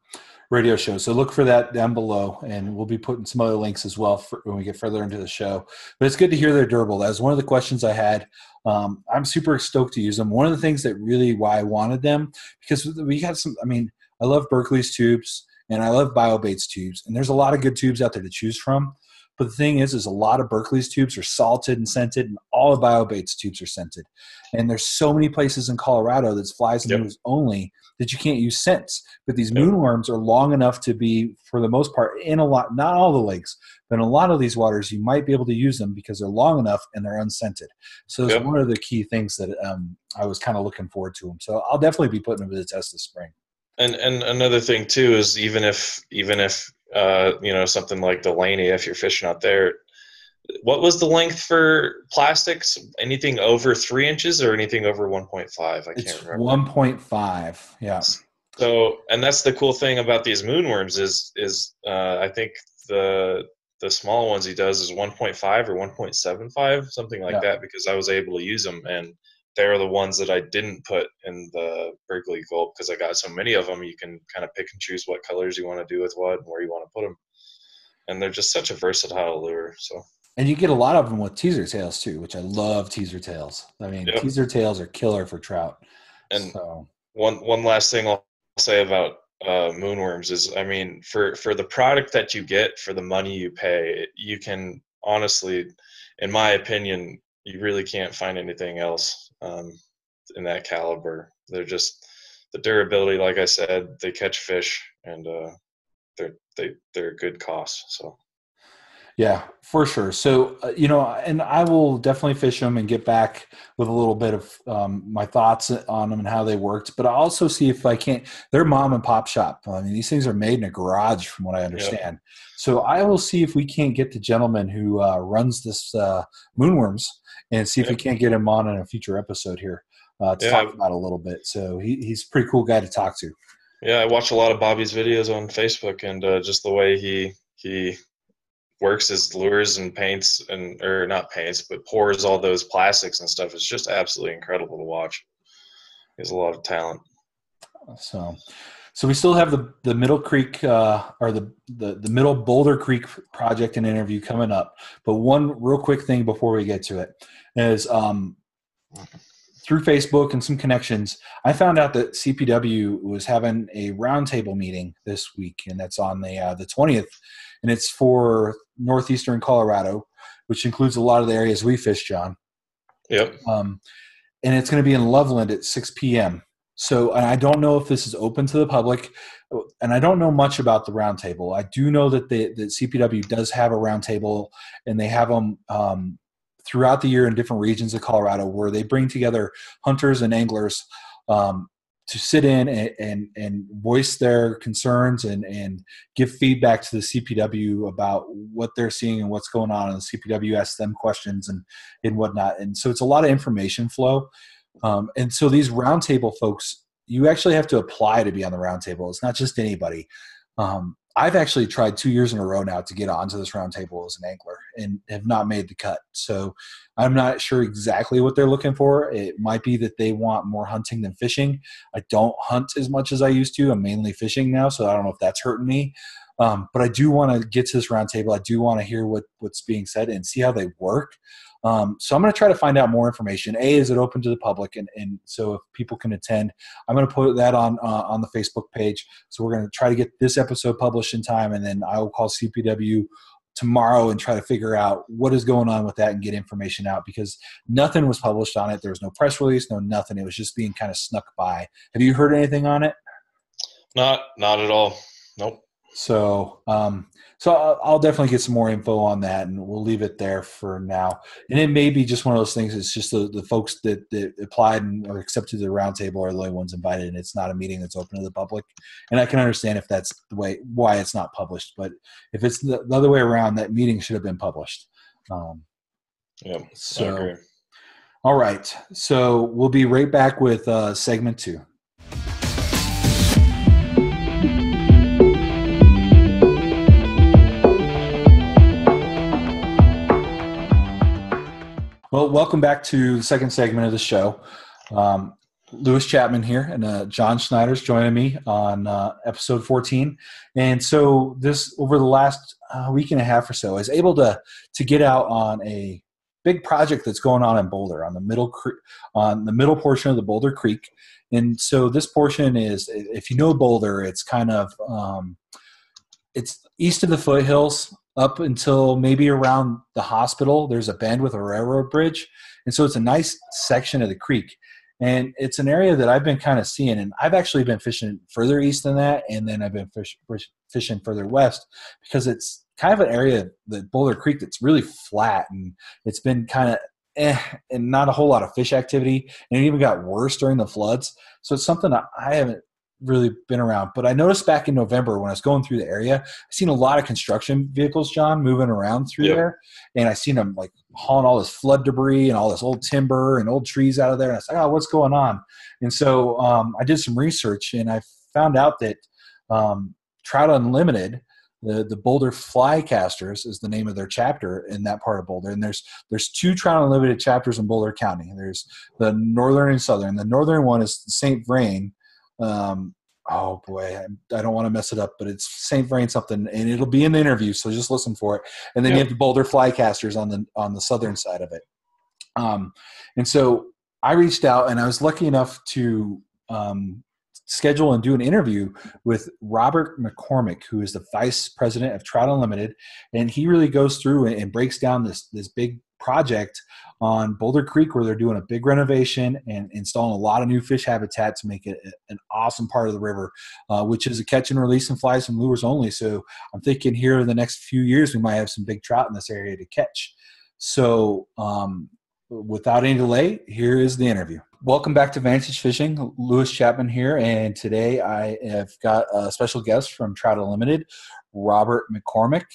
radio show. So look for that down below, and we'll be putting some other links as well when we get further into the show. But it's good to hear they're durable. That was one of the questions I had. Um, I'm super stoked to use them. One of the things that really why I wanted them because we got some. I mean, I love Berkley's tubes and I love BioBaits tubes, and there's a lot of good tubes out there to choose from. But the thing is, is a lot of Berkley's tubes are salted and scented, and all of BioBait's tubes are scented. And there's so many places in Colorado that's flies and yep. only that you can't use scents. But these yep. moonworms are long enough to be, for the most part, in a lot, not all the lakes, but in a lot of these waters, you might be able to use them because they're long enough and they're unscented. So it's yep. one of the key things that um, I was kind of looking forward to them. So I'll definitely be putting them to the test this spring. And and another thing too is even if even if uh, you know, something like Delaney, if you're fishing out there. What was the length for plastics? Anything over three inches or anything over 1.5? I can't remember. 1.5. Yeah. So, and that's the cool thing about these moonworms is, is uh, I think the the small ones he does is 1.5 or 1.75, something like yeah. that, because I was able to use them and they're the ones that I didn't put in the Berkley Gulp because I got so many of them. You can kind of pick and choose what colors you want to do with what and where you want to put them, and they're just such a versatile lure. So. And you get a lot of them with teaser tails too, which I love teaser tails. I mean, yep. teaser tails are killer for trout. And so. one one last thing I'll say about uh, moonworms is, I mean, for for the product that you get for the money you pay, you can honestly, in my opinion, you really can't find anything else um, in that caliber. They're just the durability, like I said, they catch fish and uh, they're they they're good cost. So. Yeah, for sure. So, uh, you know, and I will definitely fish them and get back with a little bit of um, my thoughts on them and how they worked. But I'll also see if I can't. They're mom and pop shop. I mean, these things are made in a garage, from what I understand. Yep. So I will see if we can't get the gentleman who uh, runs this uh, Moonworms and see if we can't get him on in a future episode here uh, to yeah. talk about a little bit. So he, he's a pretty cool guy to talk to. Yeah, I watch a lot of Bobby's videos on Facebook, and uh, just the way he he works his lures and paints and or not paints, but pours all those plastics and stuff is just absolutely incredible to watch. He has a lot of talent. So, so we still have the the Middle Creek uh, or the, the the Middle Boulder Creek project and interview coming up. But one real quick thing before we get to it is um, through Facebook and some connections, I found out that CPW was having a roundtable meeting this week, and that's on the uh, the twentieth, and it's for northeastern Colorado, which includes a lot of the areas we fish, John. Yep. Um, and it's going to be in Loveland at 6 p.m. So, and I don't know if this is open to the public, and I don't know much about the roundtable. I do know that the that CPW does have a roundtable, and they have them um, throughout the year in different regions of Colorado, where they bring together hunters and anglers um, to sit in and, and, and voice their concerns and, and give feedback to the CPW about what they're seeing and what's going on. And the CPW asks them questions and, and whatnot. And so it's a lot of information flow. Um, and so these roundtable folks, you actually have to apply to be on the roundtable. It's not just anybody. Um, I've actually tried two years in a row now to get onto this roundtable as an angler and have not made the cut. So I'm not sure exactly what they're looking for. It might be that they want more hunting than fishing. I don't hunt as much as I used to. I'm mainly fishing now, so I don't know if that's hurting me. Um, but I do want to get to this roundtable. I do want to hear what what's being said and see how they work. Um, so I'm going to try to find out more information. A, is it open to the public? And, and so if people can attend, I'm going to put that on uh, on the Facebook page. So we're going to try to get this episode published in time, and then I will call CPW tomorrow and try to figure out what is going on with that and get information out because nothing was published on it. There was no press release, no nothing. It was just being kind of snuck by. Have you heard anything on it? Not, not at all. Nope. So, um, so I'll, I'll, definitely get some more info on that, and we'll leave it there for now. And it may be just one of those things. It's just the, the folks that, that applied and or accepted the roundtable are the only ones invited, and it's not a meeting that's open to the public. And I can understand if that's the way why it's not published. But if it's the, the other way around, that meeting should have been published. Um, yeah. So, all right. So we'll be right back with uh, segment two. Well, welcome back to the second segment of the show. Um, Louis Chapman here, and uh, John Schneider's joining me on uh, episode 14. And so, this over the last uh, week and a half or so, I was able to to get out on a big project that's going on in Boulder on the middle on the middle portion of the Boulder Creek. And so, this portion is, if you know Boulder, it's kind of um, it's east of the foothills up until maybe around the hospital. There's a bend with a railroad bridge. And so it's a nice section of the creek. And it's an area that I've been kind of seeing. And I've actually been fishing further east than that. And then I've been fish, fishing further west because it's kind of an area, the Boulder Creek, that's really flat. And it's been kind of eh, and not a whole lot of fish activity. And it even got worse during the floods. So it's something that I haven't really been around. But I noticed back in November when I was going through the area, I seen a lot of construction vehicles, John, moving around through yep. there, and I seen them like hauling all this flood debris and all this old timber and old trees out of there. And I was like, "Oh, what's going on?" And so um, I did some research, and I found out that um, Trout Unlimited. The, the Boulder Flycasters is the name of their chapter in that part of Boulder, and there's there's two Trout Unlimited chapters in Boulder County. There's the northern and southern. The northern one is St. Vrain, um, oh boy, I, I don't want to mess it up, but it's St. Vrain something, and it'll be in the interview, so just listen for it. And then you have the Boulder Flycasters on the on the southern side of it. Um, and so I reached out, and I was lucky enough to um, schedule and do an interview with Robert McCormack, who is the vice president of Trout Unlimited, and he really goes through and, and breaks down this this big project on Boulder Creek where they're doing a big renovation and installing a lot of new fish habitat to make it an awesome part of the river, uh, which is a catch and release and flies and lures only. So I'm thinking here in the next few years we might have some big trout in this area to catch. So um, without any delay, here is the interview. Welcome back to Vantage Fishing. Louis Chapman here, and today I have got a special guest from Trout Unlimited, Robert McCormack.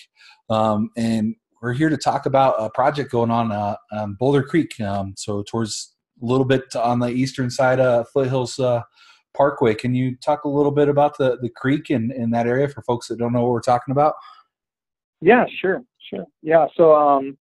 Um, and we're here to talk about a project going on uh, um, Boulder Creek. Um, so towards a little bit on the eastern side of Foothills uh, Parkway. Can you talk a little bit about the, the creek in, in that area for folks that don't know what we're talking about? Yeah, sure, sure. Yeah, so um,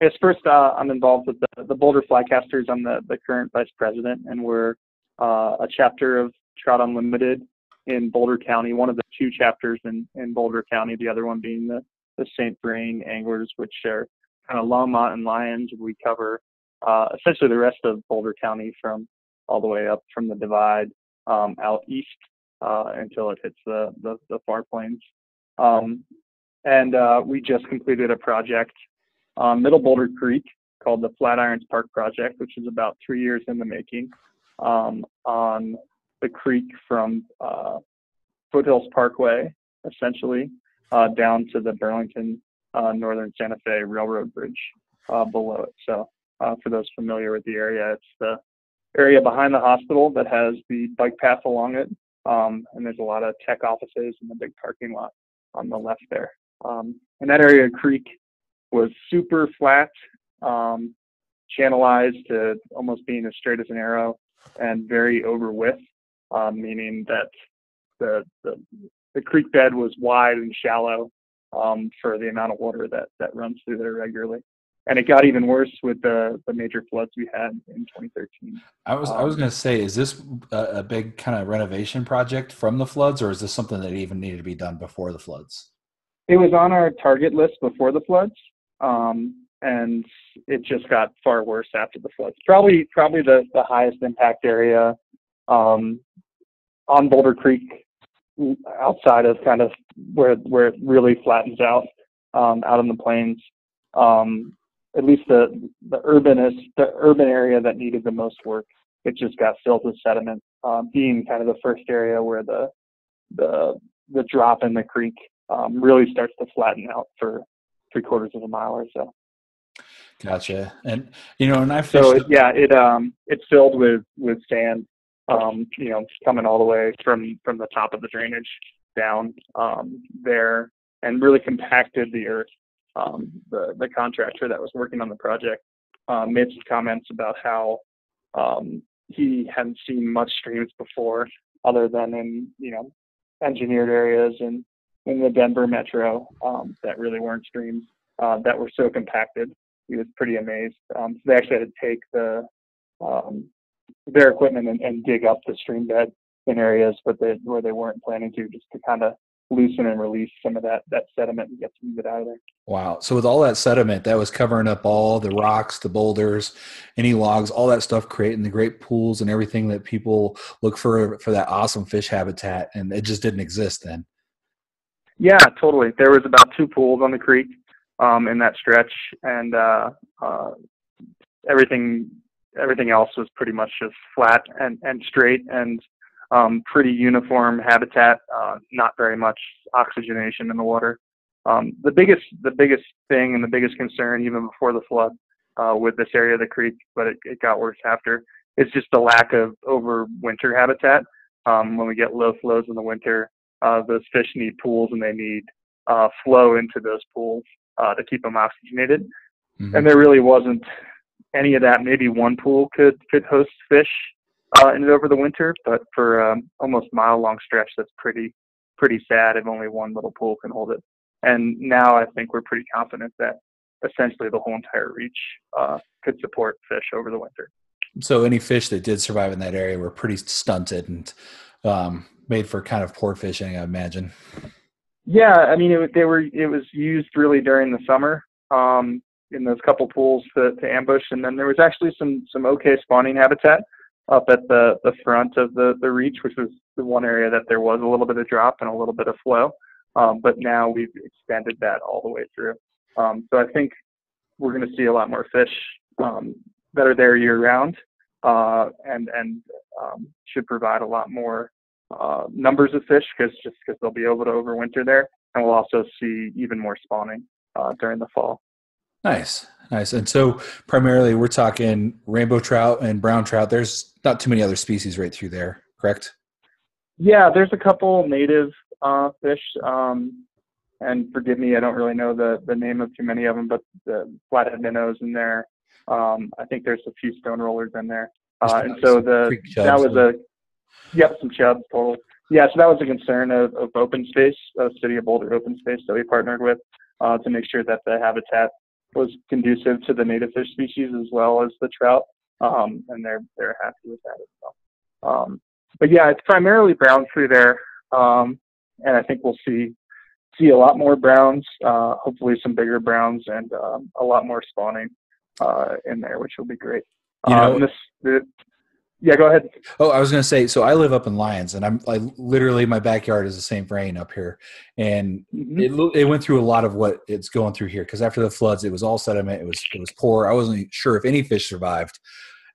I guess first uh, I'm involved with the, the Boulder Flycasters. I'm the, the current vice president, and we're uh, a chapter of Trout Unlimited in Boulder County, one of the two chapters in, in Boulder County, the other one being the the St. Vrain anglers, which are kind of Longmont and Lyons. We cover uh, essentially the rest of Boulder County from all the way up from the divide um, out east uh, until it hits the, the, the far plains. Um, and uh, we just completed a project on Middle Boulder Creek called the Flatirons Park Project, which is about three years in the making um, on the creek from uh, Foothills Parkway, essentially, uh, down to the Burlington uh, Northern Santa Fe Railroad Bridge uh, below it. So, uh, for those familiar with the area, it's the area behind the hospital that has the bike path along it, um, and there's a lot of tech offices and the big parking lot on the left there. Um, and that area of creek was super flat, um, channelized to almost being as straight as an arrow, and very over width, um, meaning that the, the the creek bed was wide and shallow um, for the amount of water that that runs through there regularly. And it got even worse with the the major floods we had in 2013. I was um, I was going to say, is this a, a big kind of renovation project from the floods, or is this something that even needed to be done before the floods? It was on our target list before the floods, um, and it just got far worse after the floods. Probably probably the the highest impact area um, on Boulder Creek outside of kind of where where it really flattens out um, out in the plains. Um, at least the the urbanist the urban area that needed the most work, it just got filled with sediment. Um, being kind of the first area where the the the drop in the creek um, really starts to flatten out for three quarters of a mile or so. Gotcha. And you know, and I so yeah, it um it's filled with with sand um, you know, coming all the way from from the top of the drainage down um, there, and really compacted the earth. Um, the the contractor that was working on the project um, made some comments about how um, he hadn't seen much streams before, other than in you know engineered areas and in the Denver metro um, that really weren't streams uh, that were so compacted. He was pretty amazed. Um, so they actually had to take the um, their equipment and, and dig up the stream bed in areas but they, where they weren't planning to, just to kind of loosen and release some of that that sediment and get some of it out of there. Wow! So with all that sediment, that was covering up all the rocks, the boulders, any logs, all that stuff, creating the great pools and everything that people look for for that awesome fish habitat, and it just didn't exist then. Yeah, totally. There was about two pools on the creek um, in that stretch, and uh, uh, everything everything else was pretty much just flat and, and straight and um, pretty uniform habitat, uh, not very much oxygenation in the water. Um, the biggest the biggest thing and the biggest concern even before the flood uh, with this area of the creek, but it, it got worse after, is just the lack of overwinter habitat. Um, when we get low flows in the winter, uh, those fish need pools and they need uh, flow into those pools uh, to keep them oxygenated. Mm-hmm. And there really wasn't any of that, maybe one pool could could host fish uh, in it over the winter, but for um, almost mile long stretch, that's pretty pretty sad if only one little pool can hold it. And now I think we're pretty confident that essentially the whole entire reach uh, could support fish over the winter. So any fish that did survive in that area were pretty stunted and um, made for kind of poor fishing, I imagine. Yeah, I mean, it, they were. It was used really during the summer. Um, in those couple pools to, to ambush. And then there was actually some some okay spawning habitat up at the the front of the the reach, which was the one area that there was a little bit of drop and a little bit of flow. Um, but now we've expanded that all the way through. Um, so I think we're going to see a lot more fish um, that are there year round, uh, and and um, should provide a lot more uh, numbers of fish because just because they'll be able to overwinter there, and we'll also see even more spawning uh, during the fall. Nice, nice. And so primarily we're talking rainbow trout and brown trout. There's not too many other species right through there, correct? Yeah, there's a couple native uh, fish. Um, and forgive me, I don't really know the, the name of too many of them, but the flathead minnows in there. Um, I think there's a few stone rollers in there. Uh, and so the that was a yep, some chubs total. Yeah, so that was a concern of, of open space, of City of Boulder open space that we partnered with uh, to make sure that the habitat was conducive to the native fish species as well as the trout, um, and they're they're happy with that as well. Um, but yeah, it's primarily brown through there, um, and I think we'll see see a lot more browns, uh, hopefully some bigger browns, and um, a lot more spawning uh, in there, which will be great. You know, um, this, the, yeah, go ahead. Oh, I was going to say, so I live up in Lyons, and I'm like literally my backyard is the St. Vrain up here, and mm-hmm. it it went through a lot of what it's going through here because after the floods, it was all sediment. It was it was poor. I wasn't sure if any fish survived,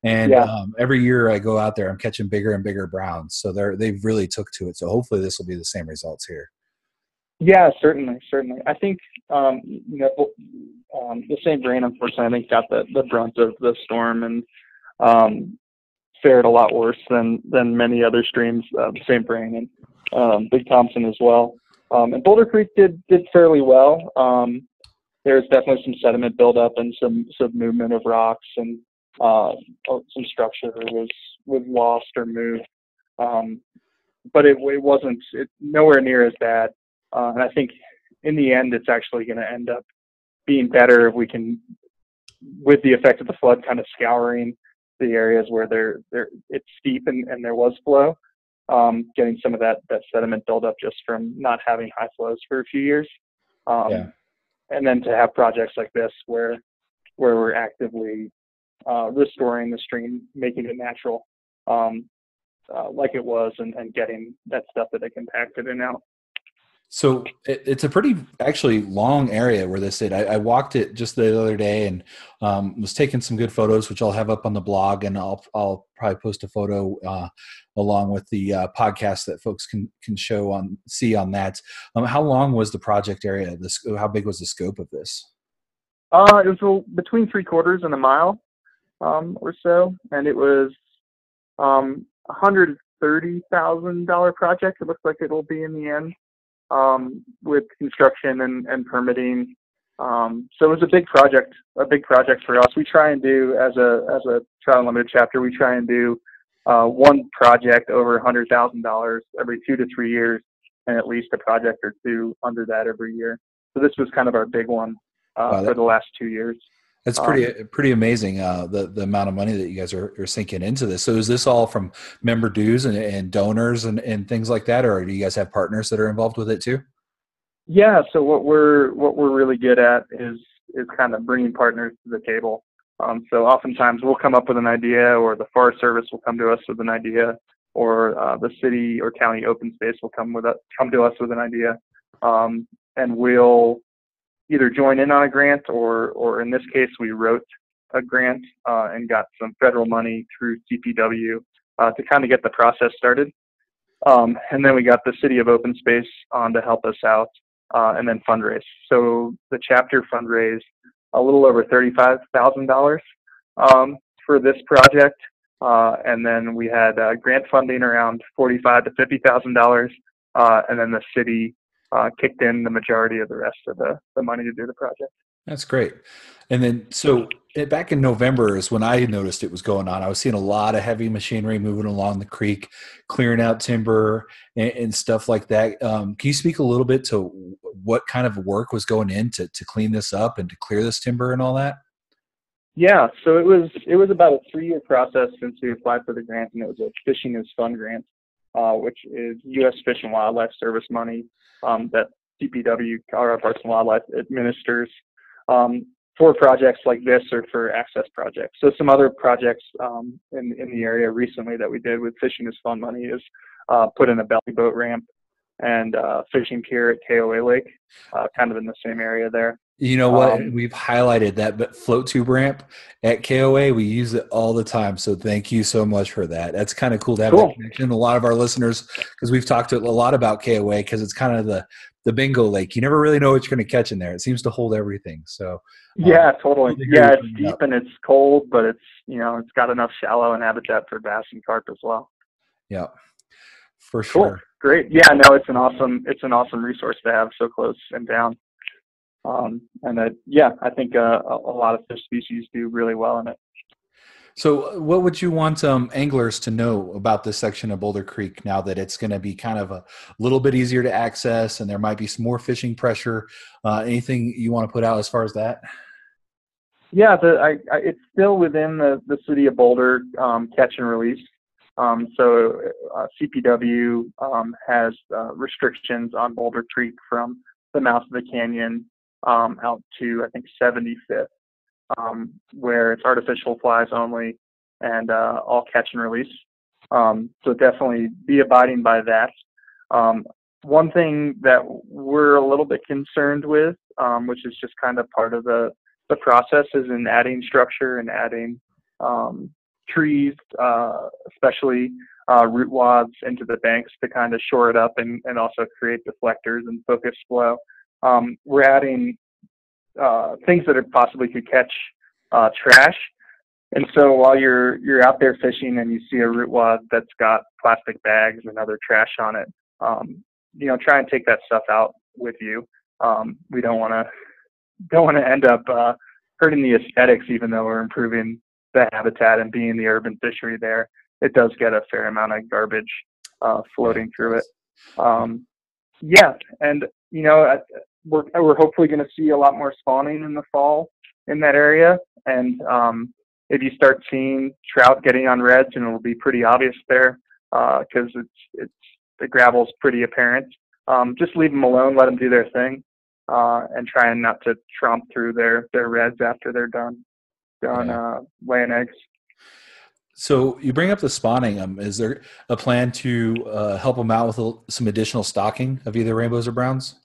and yeah. um, every year I go out there, I'm catching bigger and bigger browns. So they're they've really took to it. So hopefully this will be the same results here. Yeah, certainly, certainly. I think um, you know um, the St. Vrain, unfortunately, I think got the the brunt of the storm and. Um, fared a lot worse than than many other streams. Uh, St. Vrain and um, Big Thompson as well. Um, and Boulder Creek did did fairly well. Um, there's definitely some sediment buildup and some some movement of rocks and uh, some structure was was lost or moved. Um, but it, it wasn't it, nowhere near as bad. Uh, and I think in the end, it's actually going to end up being better if we can, with the effect of the flood, kind of scouring the areas where there there it's steep and, and there was flow, um, getting some of that that sediment buildup just from not having high flows for a few years. Um, yeah. And then to have projects like this where where we're actively uh, restoring the stream, making it natural, um, uh, like it was, and, and getting that stuff that it compacted and out. So it, it's a pretty actually long area where this did. I, I walked it just the other day and um, was taking some good photos, which I'll have up on the blog, and I'll I'll probably post a photo uh, along with the uh, podcast that folks can can show on see on that. Um, how long was the project area? This how big was the scope of this? Uh, it was between three quarters and a mile um, or so, and it was um, hundred thirty thousand dollar project. It looks like it'll be in the end um, with construction and, and permitting. Um, so it was a big project, a big project for us. We try and do as a as a Trout Unlimited chapter, we try and do uh, one project over a hundred thousand dollars every two to three years, and at least a project or two under that every year. So this was kind of our big one uh, wow, that, for the last two years. That's pretty um, pretty amazing. Uh, the the amount of money that you guys are, are sinking into this. So is this all from member dues and, and donors and, and things like that, or do you guys have partners that are involved with it too? Yeah. So what we're what we're really good at is is kind of bringing partners to the table. Um, so oftentimes we'll come up with an idea, or the Forest Service will come to us with an idea, or uh, the city or county open space will come with a, come to us with an idea, um, and we'll either join in on a grant or, or in this case, we wrote a grant uh, and got some federal money through CPW uh, to kind of get the process started. Um, and then we got the City of Open Space on to help us out uh, and then fundraise. So the chapter fundraised a little over $35,000 um, for this project. Uh, and then we had uh, grant funding around forty-five to fifty thousand dollars, uh, and then the city uh, kicked in the majority of the rest of the, the money to do the project. That's great. And then, so eh, back in November is when I noticed it was going on. I was seeing a lot of heavy machinery moving along the creek, clearing out timber and, and stuff like that. Um, can you speak a little bit to what kind of work was going in to, to clean this up and to clear this timber and all that? Yeah, so it was it was about a three year process since we applied for the grant, and it was a fishing is fun grant, uh, which is U.S. Fish and Wildlife Service money um, that CPW, Colorado Parks and Wildlife, administers um, for projects like this or for access projects. So some other projects um, in, in the area recently that we did with Fishing is Fun money is uh, put in a belly boat ramp and uh, fishing pier at KOA Lake, uh, kind of in the same area there. You know what? Um, We've highlighted that float tube ramp at KOA. We use it all the time. So thank you so much for that. That's kind of cool to have cool. that connection. A lot of our listeners, because we've talked a lot about KOA, because it's kind of the the bingo lake. You never really know what you're going to catch in there. It seems to hold everything. So um, yeah, totally. Yeah, it's deep up. and it's cold, but it's you know it's got enough shallow and habitat for bass and carp as well. Yeah, for sure. Cool. Great. Yeah, no, it's an awesome it's an awesome resource to have so close and down. Um, and that, yeah, I think uh, a, lot of fish species do really well in it. So, what would you want um, anglers to know about this section of Boulder Creek now that it's going to be kind of a little bit easier to access and there might be some more fishing pressure? Uh, anything you want to put out as far as that? Yeah, the, I, I, it's still within the, the city of Boulder um, catch and release. Um, so, uh, CPW um, has uh, restrictions on Boulder Creek from the mouth of the canyon um, out to I think 75th, um, where it's artificial flies only and uh, all catch and release. Um, so definitely be abiding by that. Um, one thing that we're a little bit concerned with, um, which is just kind of part of the the process, is in adding structure and adding um, trees, uh, especially uh, root wads into the banks to kind of shore it up and, and also create deflectors and focus flow um, we're adding uh, things that are possibly could catch uh, trash and so while you're you're out there fishing and you see a root wad that's got plastic bags and other trash on it, um, you know, try and take that stuff out with you. Um, we don't want to don't want to end up uh, hurting the aesthetics, even though we're improving the habitat and being the urban fishery there. It does get a fair amount of garbage uh, floating through it. Um, yeah, and you know, we're we're hopefully going to see a lot more spawning in the fall in that area, and um, if you start seeing trout getting on redds, and it'll be pretty obvious there because uh, it's it's the gravel's pretty apparent. Um, just leave them alone, let them do their thing, uh, and trying not to tromp through their their redds after they're done done yeah. uh, laying eggs. So you bring up the spawning. Um, is there a plan to uh, help them out with some additional stocking of either rainbows or browns?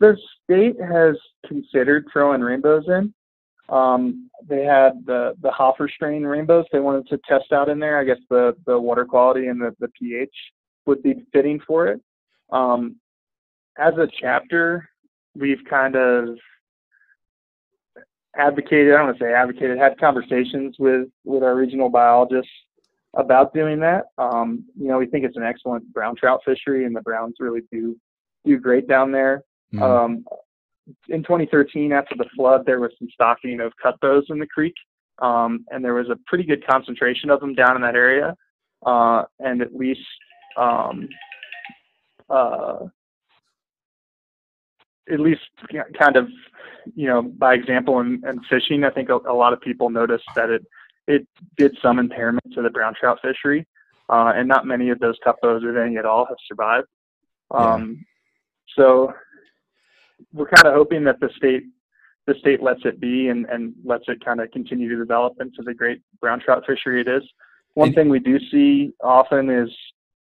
The state has considered throwing rainbows in. Um, they had the the Hofer strain rainbows they wanted to test out in there. I guess the the water quality and the, the pH would be fitting for it. Um, as a chapter, we've kind of advocated, I don't want to say advocated, had conversations with, with our regional biologists about doing that. Um, you know, we think it's an excellent brown trout fishery and the browns really do do great down there. Mm-hmm. Um, in 2013, after the flood, there was some stocking of cutbows in the creek, um, and there was a pretty good concentration of them down in that area. Uh, and at least um, uh, at least kind of, you know, by example and, and fishing, I think a, a, lot of people noticed that it it did some impairment to the brown trout fishery, uh, and not many of those cutbows, if any at all, have survived. Um, yeah. So we're kind of hoping that the state the state lets it be and, and lets it kind of continue to develop into the great brown trout fishery it is. One thing we do see often is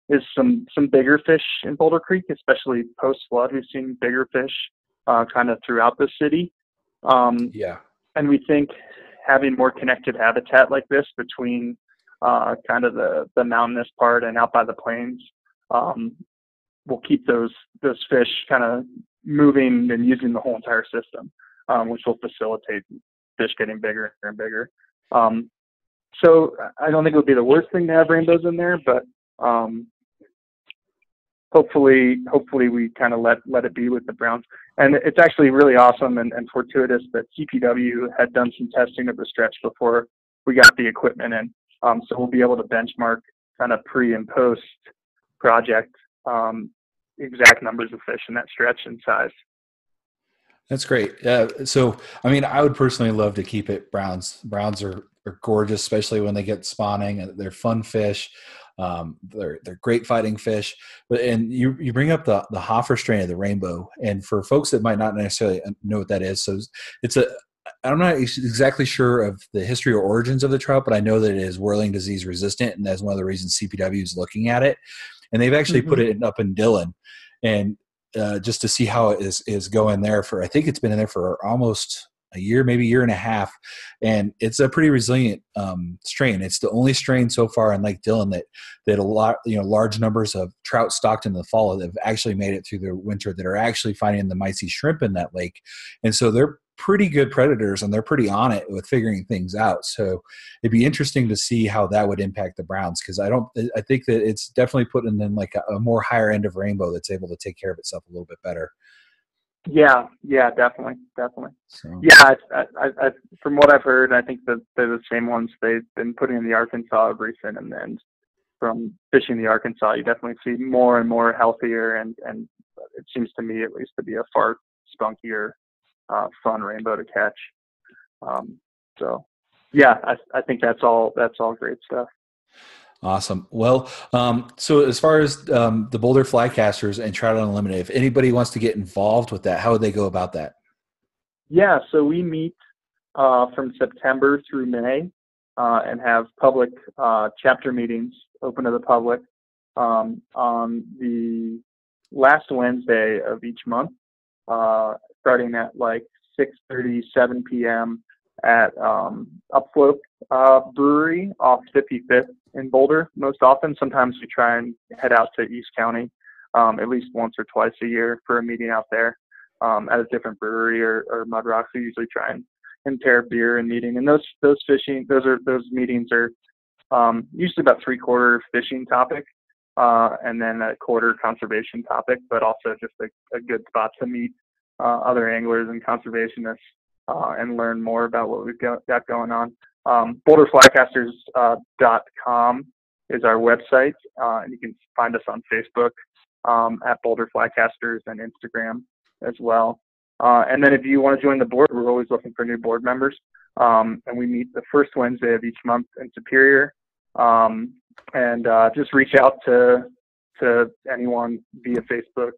is some some bigger fish in Boulder Creek, especially post flood. We've seen bigger fish uh, kind of throughout the city. Um, yeah, and we think having more connected habitat like this between uh, kind of the the mountainous part and out by the plains um, will keep those those fish kind of moving and using the whole entire system, um, which will facilitate fish getting bigger and bigger. Um, so I don't think it would be the worst thing to have rainbows in there, but um, hopefully hopefully we kind of let let it be with the Browns. And it's actually really awesome and, and fortuitous that CPW had done some testing of the stretch before we got the equipment in. Um, so we'll be able to benchmark kind of pre and post project um, exact numbers of fish in that stretch and size. That's great. Uh, so, I mean, I would personally love to keep it browns. Browns are, are gorgeous, especially when they get spawning. And they're fun fish. Um, they're they're great fighting fish. But and you you bring up the the Hofer strain of the rainbow, and for folks that might not necessarily know what that is, so it's a I'm not exactly sure of the history or origins of the trout, but I know that it is whirling disease resistant, and that's one of the reasons CPW is looking at it. And they've actually mm-hmm. put it up in Dillon, and uh, just to see how it is is going there for I think it's been in there for almost a year, maybe a year and a half, and it's a pretty resilient um, strain. It's the only strain so far in Lake Dillon that that a lot, you know, large numbers of trout stocked in the fall that have actually made it through the winter that are actually finding the see shrimp in that lake, and so they're pretty good predators and they're pretty on it with figuring things out. So it'd be interesting to see how that would impact the Browns because I don't, I think that it's definitely putting in like a, a more higher end of rainbow that's able to take care of itself a little bit better. Yeah, yeah, definitely, definitely. So. Yeah, I, I, I, from what I've heard, I think that they're the same ones they've been putting in the Arkansas of recent, and then from fishing the Arkansas, you definitely see more and more healthier, and and it seems to me at least to be a far spunkier, uh, fun rainbow to catch. Um, so, yeah, I, I think that's all that's all great stuff. Awesome. Well, um, so as far as um, the Boulder Flycasters and Trout Unlimited, if anybody wants to get involved with that, how would they go about that? Yeah, so we meet uh, from September through May uh, and have public uh, chapter meetings open to the public um, on the last Wednesday of each month, uh, starting at like 6:30, 7 p.m. at um, Upslope uh, Brewery off 55th in Boulder most often. Sometimes we try and head out to East County um, at least once or twice a year for a meeting out there um, at a different brewery or, or Mud Rocks. We usually try and and pair beer and meeting. And those those fishing those are those meetings are um, usually about three quarter fishing topic, uh, and then a quarter conservation topic, but also just a, a good spot to meet uh, other anglers and conservationists uh, and learn more about what we've got, got going on. Um, BoulderFlycasters.com uh, is our website, uh, and you can find us on Facebook um, at Boulder Flycasters and Instagram as well. Uh, and then if you want to join the board, we're always looking for new board members. Um, and we meet the first Wednesday of each month in Superior. Um, and uh, just reach out to to anyone via Facebook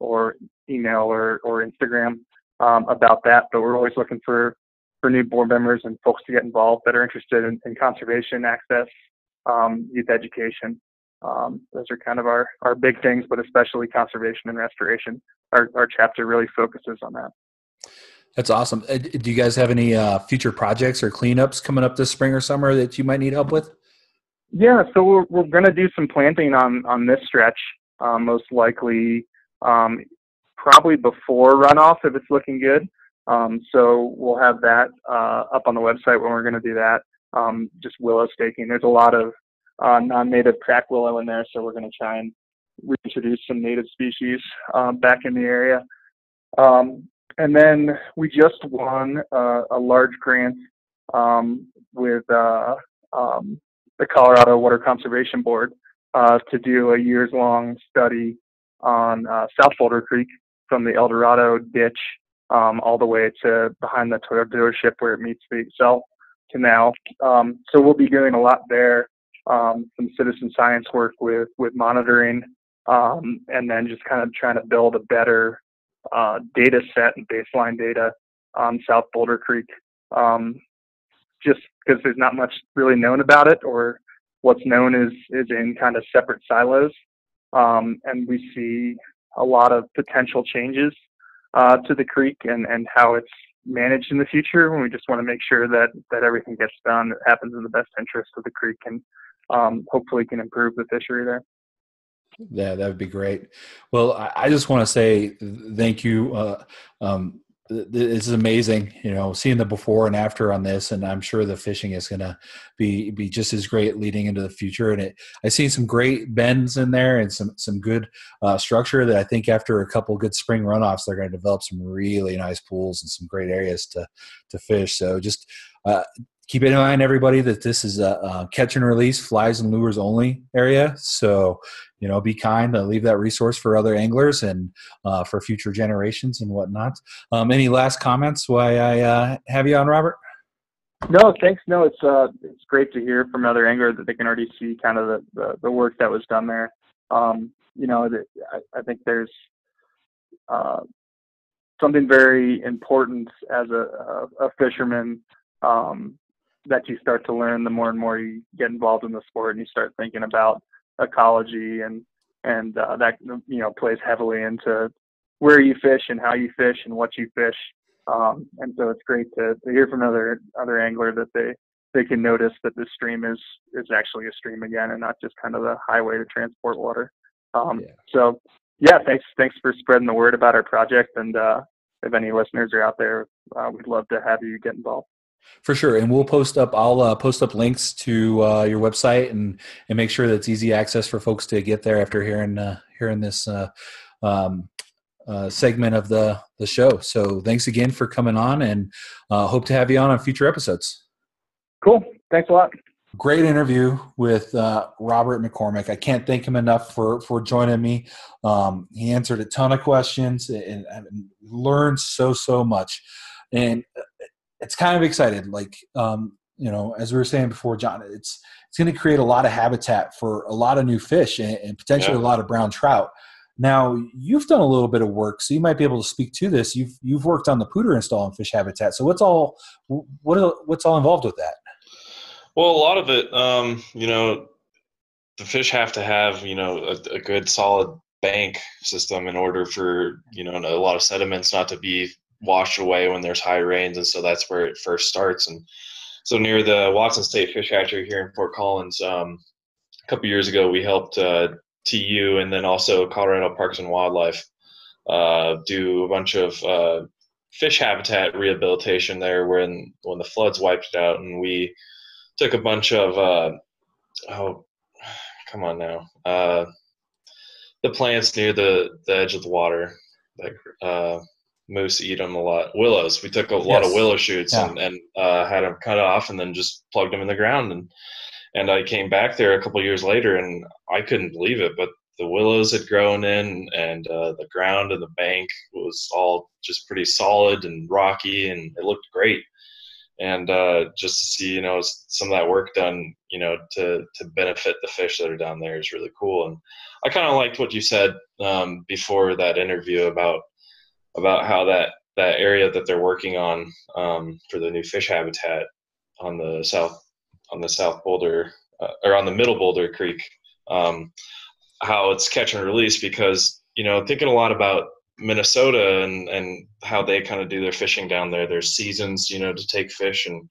or email or, or Instagram um, about that. But we're always looking for for new board members and folks to get involved that are interested in, in conservation, access, um, youth education. Um, those are kind of our, our big things, but especially conservation and restoration. Our, our chapter really focuses on that. That's awesome. Uh, do you guys have any uh, future projects or cleanups coming up this spring or summer that you might need help with? Yeah, so we're, we're going to do some planting on, on this stretch, uh, most likely um, probably before runoff if it's looking good. Um, so we'll have that uh, up on the website when we're going to do that. Um, just willow staking. There's a lot of uh, non-native crack willow in there, so we're going to try and reintroduce some native species um, back in the area. Um, and then we just won uh, a large grant um, with uh, um, the Colorado Water Conservation Board uh, to do a years-long study on uh, South Boulder Creek from the El Dorado ditch um, all the way to behind the Toyota dealership where it meets the Excel Canal. Um, so we'll be doing a lot there, um, some citizen science work with with monitoring, um, and then just kind of trying to build a better uh, data set and baseline data on South Boulder Creek. Um, just because there's not much really known about it, or what's known is is in kind of separate silos, um, and we see a lot of potential changes uh, to the creek and, and how it's managed in the future. And we just want to make sure that, that everything gets done that happens in the best interest of the creek and um, hopefully can improve the fishery there. Yeah, that would be great. Well, I, I just want to say thank you. Uh, um, this is amazing you know seeing the before and after on this and i'm sure the fishing is going to be be just as great leading into the future. And it i see some great bends in there and some some good uh, structure that i think after a couple good spring runoffs they're going to develop some really nice pools and some great areas to to fish. So just uh, keep in mind everybody that this is a, a, catch and release flies and lures only area. So you know be kind uh, leave that resource for other anglers and uh, for future generations and whatnot. Um, any last comments why i uh, have you on robert? No thanks. No it's uh it's great to hear from other anglers that they can already see kind of the, the, the work that was done there. Um, you know that I, I, think there's uh, something very important as a, a, a fisherman. Um, that you start to learn the more and more you get involved in the sport and you start thinking about ecology and and uh, that you know plays heavily into where you fish and how you fish and what you fish. Um, and so it's great to, to hear from other other angler that they they can notice that this stream is is actually a stream again and not just kind of a highway to transport water. Um, yeah. So yeah, thanks thanks for spreading the word about our project and uh, if any listeners are out there, uh, we'd love to have you get involved. For sure, and we'll post up. I'll uh, post up links to uh, your website and and make sure that's easy access for folks to get there after hearing uh, hearing this uh, um, uh, segment of the the show. So thanks again for coming on, and uh, hope to have you on on future episodes. Cool. Thanks a lot. Great interview with Robert McCormack. I can't thank him enough for for joining me. Um, he answered a ton of questions and, and learned so so much. And it's kind of excited. Like, um, you know, as we were saying before, John, it's it's going to create a lot of habitat for a lot of new fish and, and potentially yeah. a lot of brown trout. Now, you've done a little bit of work, so you might be able to speak to this. You've you've worked on the pooter install in fish habitat. So, what's all what what's all involved with that? Well, a lot of it, um, you know, the fish have to have you know a, a good solid bank system in order for you know a lot of sediments not to be washed away when there's high rains, and so that's where it first starts. And so near the Watson State Fish Hatchery here in Fort Collins, um, a couple years ago, we helped uh, TU and then also Colorado Parks and Wildlife uh, do a bunch of uh, fish habitat rehabilitation there when when the floods wiped it out, and we took a bunch of uh, oh, come on now, uh, the plants near the the edge of the water, like uh, moose eat them a lot. Willows, we took a lot of willow shoots yeah. and, and uh, had them cut off, and then just plugged them in the ground and. And I came back there a couple years later, and I couldn't believe it. But the willows had grown in, and uh, the ground and the bank was all just pretty solid and rocky, and it looked great. And uh, just to see, you know, some of that work done, you know, to to benefit the fish that are down there is really cool. And I kind of liked what you said um, before that interview about about how that that area that they're working on um, for the new fish habitat on the south on the South Boulder uh, or on the Middle Boulder Creek. Um, how it's catch and release because you know thinking a lot about Minnesota and and how they kind of do their fishing down there. There's seasons, you know, to take fish, and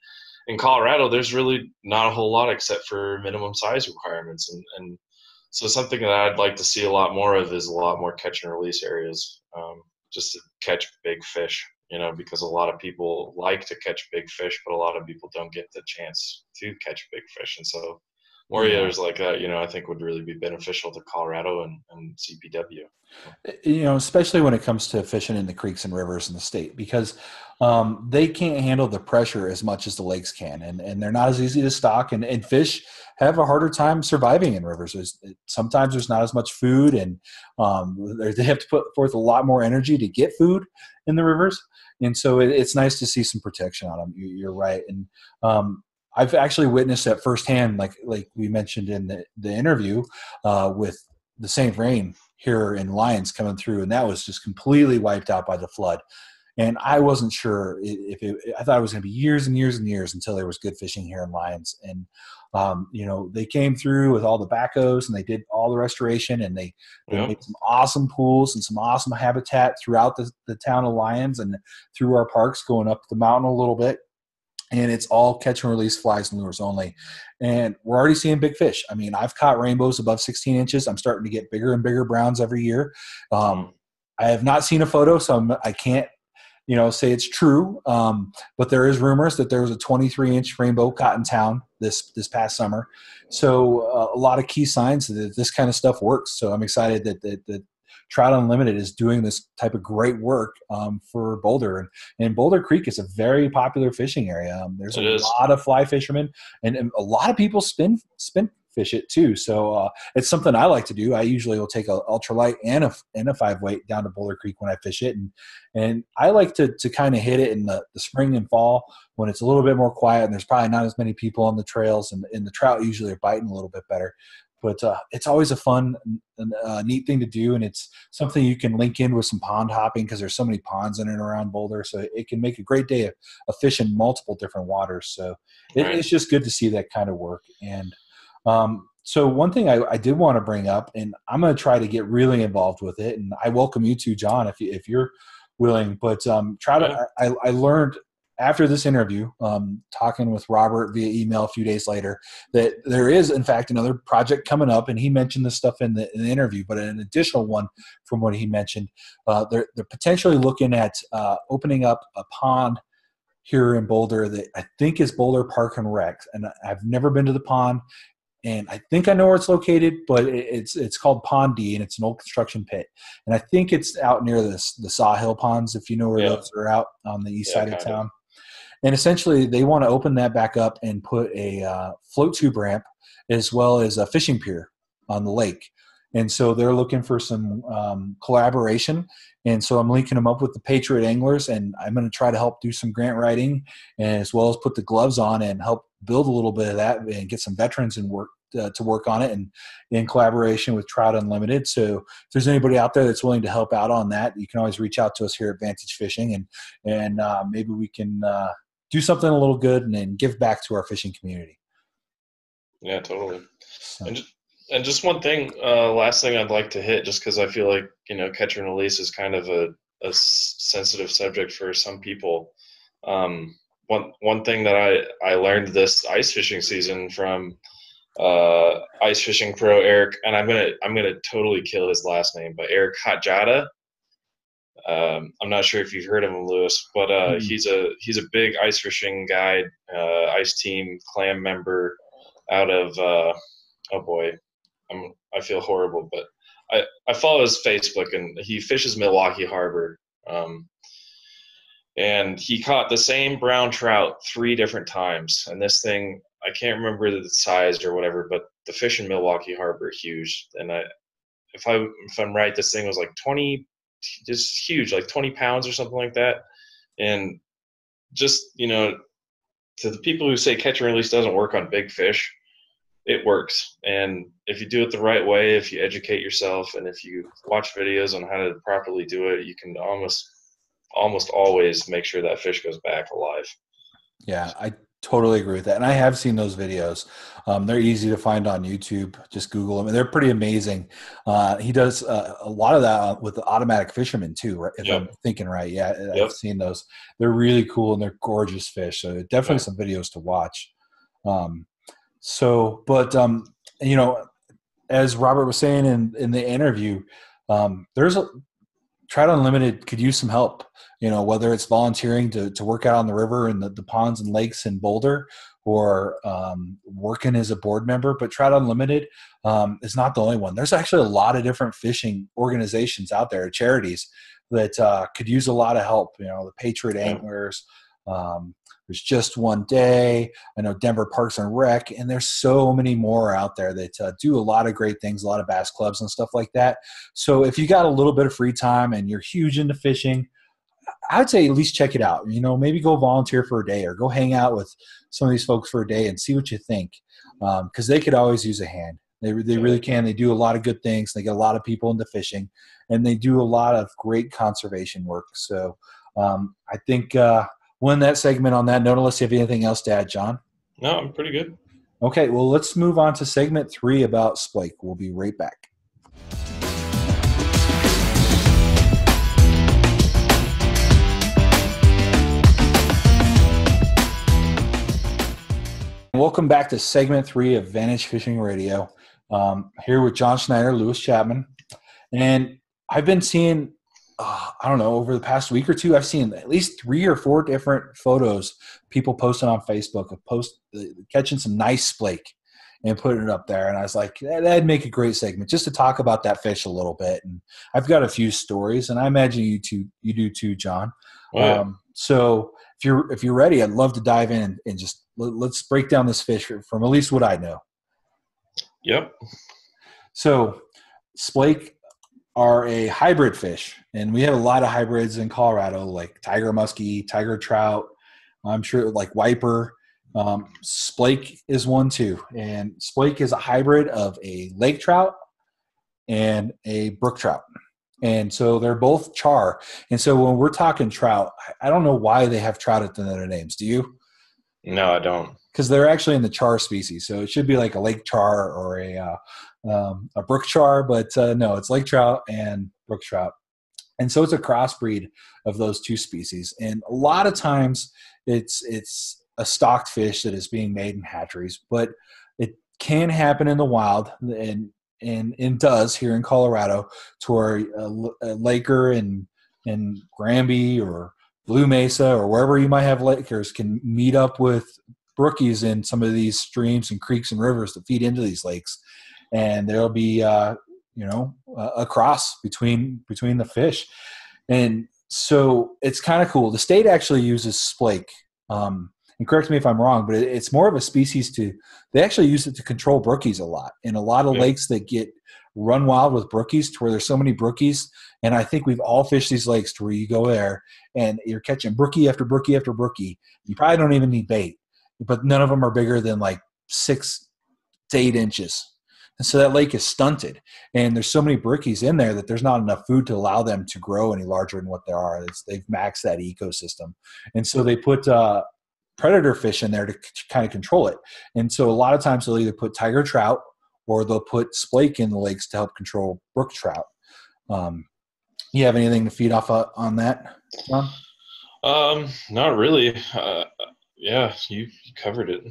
in Colorado, there's really not a whole lot except for minimum size requirements, and and so something that I'd like to see a lot more of is a lot more catch and release areas, um, just to catch big fish. You know, because a lot of people like to catch big fish, but a lot of people don't get the chance to catch big fish, and so areas like that, you know, I think would really be beneficial to Colorado and, and CPW. Eh, you know, especially when it comes to fishing in the creeks and rivers in the state, because um, they can't handle the pressure as much as the lakes can, and, and they're not as easy to stock. And, and fish have a harder time surviving in rivers. There's, sometimes there's not as much food, and um, they have to put forth a lot more energy to get food in the rivers. And so it, it's nice to see some protection on them. You're right, and um, I've actually witnessed that firsthand, like like we mentioned in the, the interview uh, with the St. Vrain here in Lyons coming through, and that was just completely wiped out by the flood. And I wasn't sure if it, I thought it was going to be years and years and years until there was good fishing here in Lyons. And um, you know, they came through with all the backhoes and they did all the restoration and they, they yep. made some awesome pools and some awesome habitat throughout the, the town of Lyons and through our parks going up the mountain a little bit and it's all catch and release flies and lures only. And we're already seeing big fish. I mean, I've caught rainbows above 16 inches. I'm starting to get bigger and bigger browns every year. Um, I have not seen a photo, so I'm, I can not you know, say it's true. Um, but there is rumors that there was a 23 inch rainbow caught in town this this past summer. So uh, a lot of key signs that this kind of stuff works. So I'm excited that that, that Trout Unlimited is doing this type of great work um, for Boulder. And, and, Boulder Creek is a very popular fishing area. Um, there's it a is. lot of fly fishermen, and, and, a lot of people spin spin fish it too. So uh, it's something I like to do. I usually will take a ultralight and a and a five weight down to Boulder Creek when I fish it, and and I like to to kind of hit it in the, the spring and fall when it's a little bit more quiet and there's probably not as many people on the trails, and, and the trout usually are biting a little bit better but uh, it's always a fun and uh, neat thing to do and it's something you can link in with some pond hopping because there's so many ponds in and around boulder so it can make a great day of, of fishing multiple different waters so it, right. it's just good to see that kind of work and um, so one thing I, I did want to bring up and i'm going to try to get really involved with it and i welcome you too john if, you, if you're willing but um, try to I, I learned after this interview, um, talking with Robert via email a few days later, that there is, in fact, another project coming up, and he mentioned this stuff in the, in the interview, but an additional one from what he mentioned. Uh, they're, they're potentially looking at uh, opening up a pond here in Boulder that I think is Boulder Park and Rec, and I've never been to the pond. And I think I know where it's located, but it's it's called Pond D, and it's an old construction pit. And I think it's out near the the Sawhill Ponds, if you know where yeah. those are out on the east yeah, side of town. Of and essentially they want to open that back up and put a uh, float tube ramp as well as a fishing pier on the lake. And so they're looking for some um, collaboration. And so i'm linking them up with the patriot anglers and i'm going to try to help do some grant writing as well as put the gloves on and help build a little bit of that and get some veterans in work uh, to work on it and in collaboration with Trout Unlimited. So if there's anybody out there that's willing to help out on that, you can always reach out to us here at Vantage Fishing and and uh, maybe we can uh, do something a little good and then give back to our fishing community. Yeah, totally. So. And, just, and just one thing, uh, last thing I'd like to hit, just because I feel like you know catch and release is kind of a, a sensitive subject for some people. Um, one one thing that I I learned this ice fishing season from uh, ice fishing pro Eric, and I'm gonna I'm gonna totally kill his last name, but Eric Hatjada. Um, I'm not sure if you've heard of him, Louis, but uh, mm-hmm. he's a he's a big ice fishing guide, uh, ice team clam member out of uh, oh boy, I'm I feel horrible, but I I follow his Facebook and he fishes Milwaukee Harbor. Um, and he caught the same brown trout three different times. And this thing, I can't remember the size or whatever, but the fish in Milwaukee Harbor are huge. And I, if I if I'm right, this thing was like 20, just huge, like 20 pounds or something like that. And just you know, to the people who say catch and release doesn't work on big fish, it works. And if you do it the right way, if you educate yourself, and if you watch videos on how to properly do it, you can almost almost always make sure that fish goes back alive. Yeah, I totally agree with that. And I have seen those videos. Um, they're easy to find on YouTube. Just Google them, and they're pretty amazing. Uh, he does uh, a lot of that with the automatic fisherman too. Right? If yep. I'm thinking right, yeah, yep. I've seen those. They're really cool and they're gorgeous fish. So definitely yep. some videos to watch. Um, so, but um, you know, as Robert was saying in in the interview, um, there's a Trout Unlimited could use some help. You know, whether it's volunteering to, to work out on the river and the, the ponds and lakes in Boulder or um, working as a board member. But Trout Unlimited um, is not the only one. There's actually a lot of different fishing organizations out there, charities that uh, could use a lot of help. You know, the Patriot Anglers. Um, there's just one day. I know Denver Parks and Rec, and there's so many more out there that uh, do a lot of great things, a lot of bass clubs and stuff like that. So if you got a little bit of free time and you're huge into fishing, I would say at least check it out. You know, maybe go volunteer for a day or go hang out with some of these folks for a day and see what you think, because um, they could always use a hand. They, they really can. They do a lot of good things. They get a lot of people into fishing, and they do a lot of great conservation work. So um, I think uh, we'll end that segment on that note. Unless you have anything else to add, John. No, I'm pretty good. Okay, well, let's move on to segment three about Splake. We'll be right back. Welcome back to segment three of Vantage Fishing Radio. Um, here with John Schneider, Louis Chapman, and I've been seeing uh, I don't know, over the past week or two, I've seen at least three or four different photos people posting on Facebook of post uh, catching some nice splake and putting it up there. And I was like, that'd make a great segment just to talk about that fish a little bit. And I've got a few stories, and I imagine you two, you do too, John. Oh, um, so if you're if you're ready, I'd love to dive in and, and just let, us break down this fish from at least what I know. Yep. So splake are a hybrid fish, and we have a lot of hybrids in Colorado, like tiger muskie, tiger trout. I'm sure like wiper. Um, splake is one too, and splake is a hybrid of a lake trout and a brook trout. And so they're both char. And so when we're talking trout, I don't know why they have trout at the end their names. Do you? No, I don't. Because they're actually in the char species. So it should be like a lake char or a uh, um, a brook char, but uh, no, it's lake trout and brook trout. And so it's a crossbreed of those two species. And a lot of times it's it's a stocked fish that is being made in hatcheries, but it can happen in the wild and and and does here in Colorado to our laker and and Granby or Blue Mesa or wherever you might have lakers can meet up with brookies in some of these streams and creeks and rivers that feed into these lakes and there'll be uh, you know a cross between between the fish, and so it's kind of cool. The state actually uses splake. Um, and correct me if I'm wrong, but it's more of a species to. They actually use it to control brookies a lot in a lot of yeah. lakes that get run wild with brookies, to where there's so many brookies. And I think we've all fished these lakes to where you go there and you're catching brookie after brookie after brookie. You probably don't even need bait, but none of them are bigger than like six to eight inches. And so that lake is stunted. And there's so many brookies in there that there's not enough food to allow them to grow any larger than what they are. It's, they've maxed that ecosystem. And so they put uh, predator fish in there to c- kind of control it. And so a lot of times they'll either put tiger trout or they'll put splake in the lakes to help control brook trout. Um, you have anything to feed off uh, on that, John? Um, not really. Uh, yeah, you, you covered it.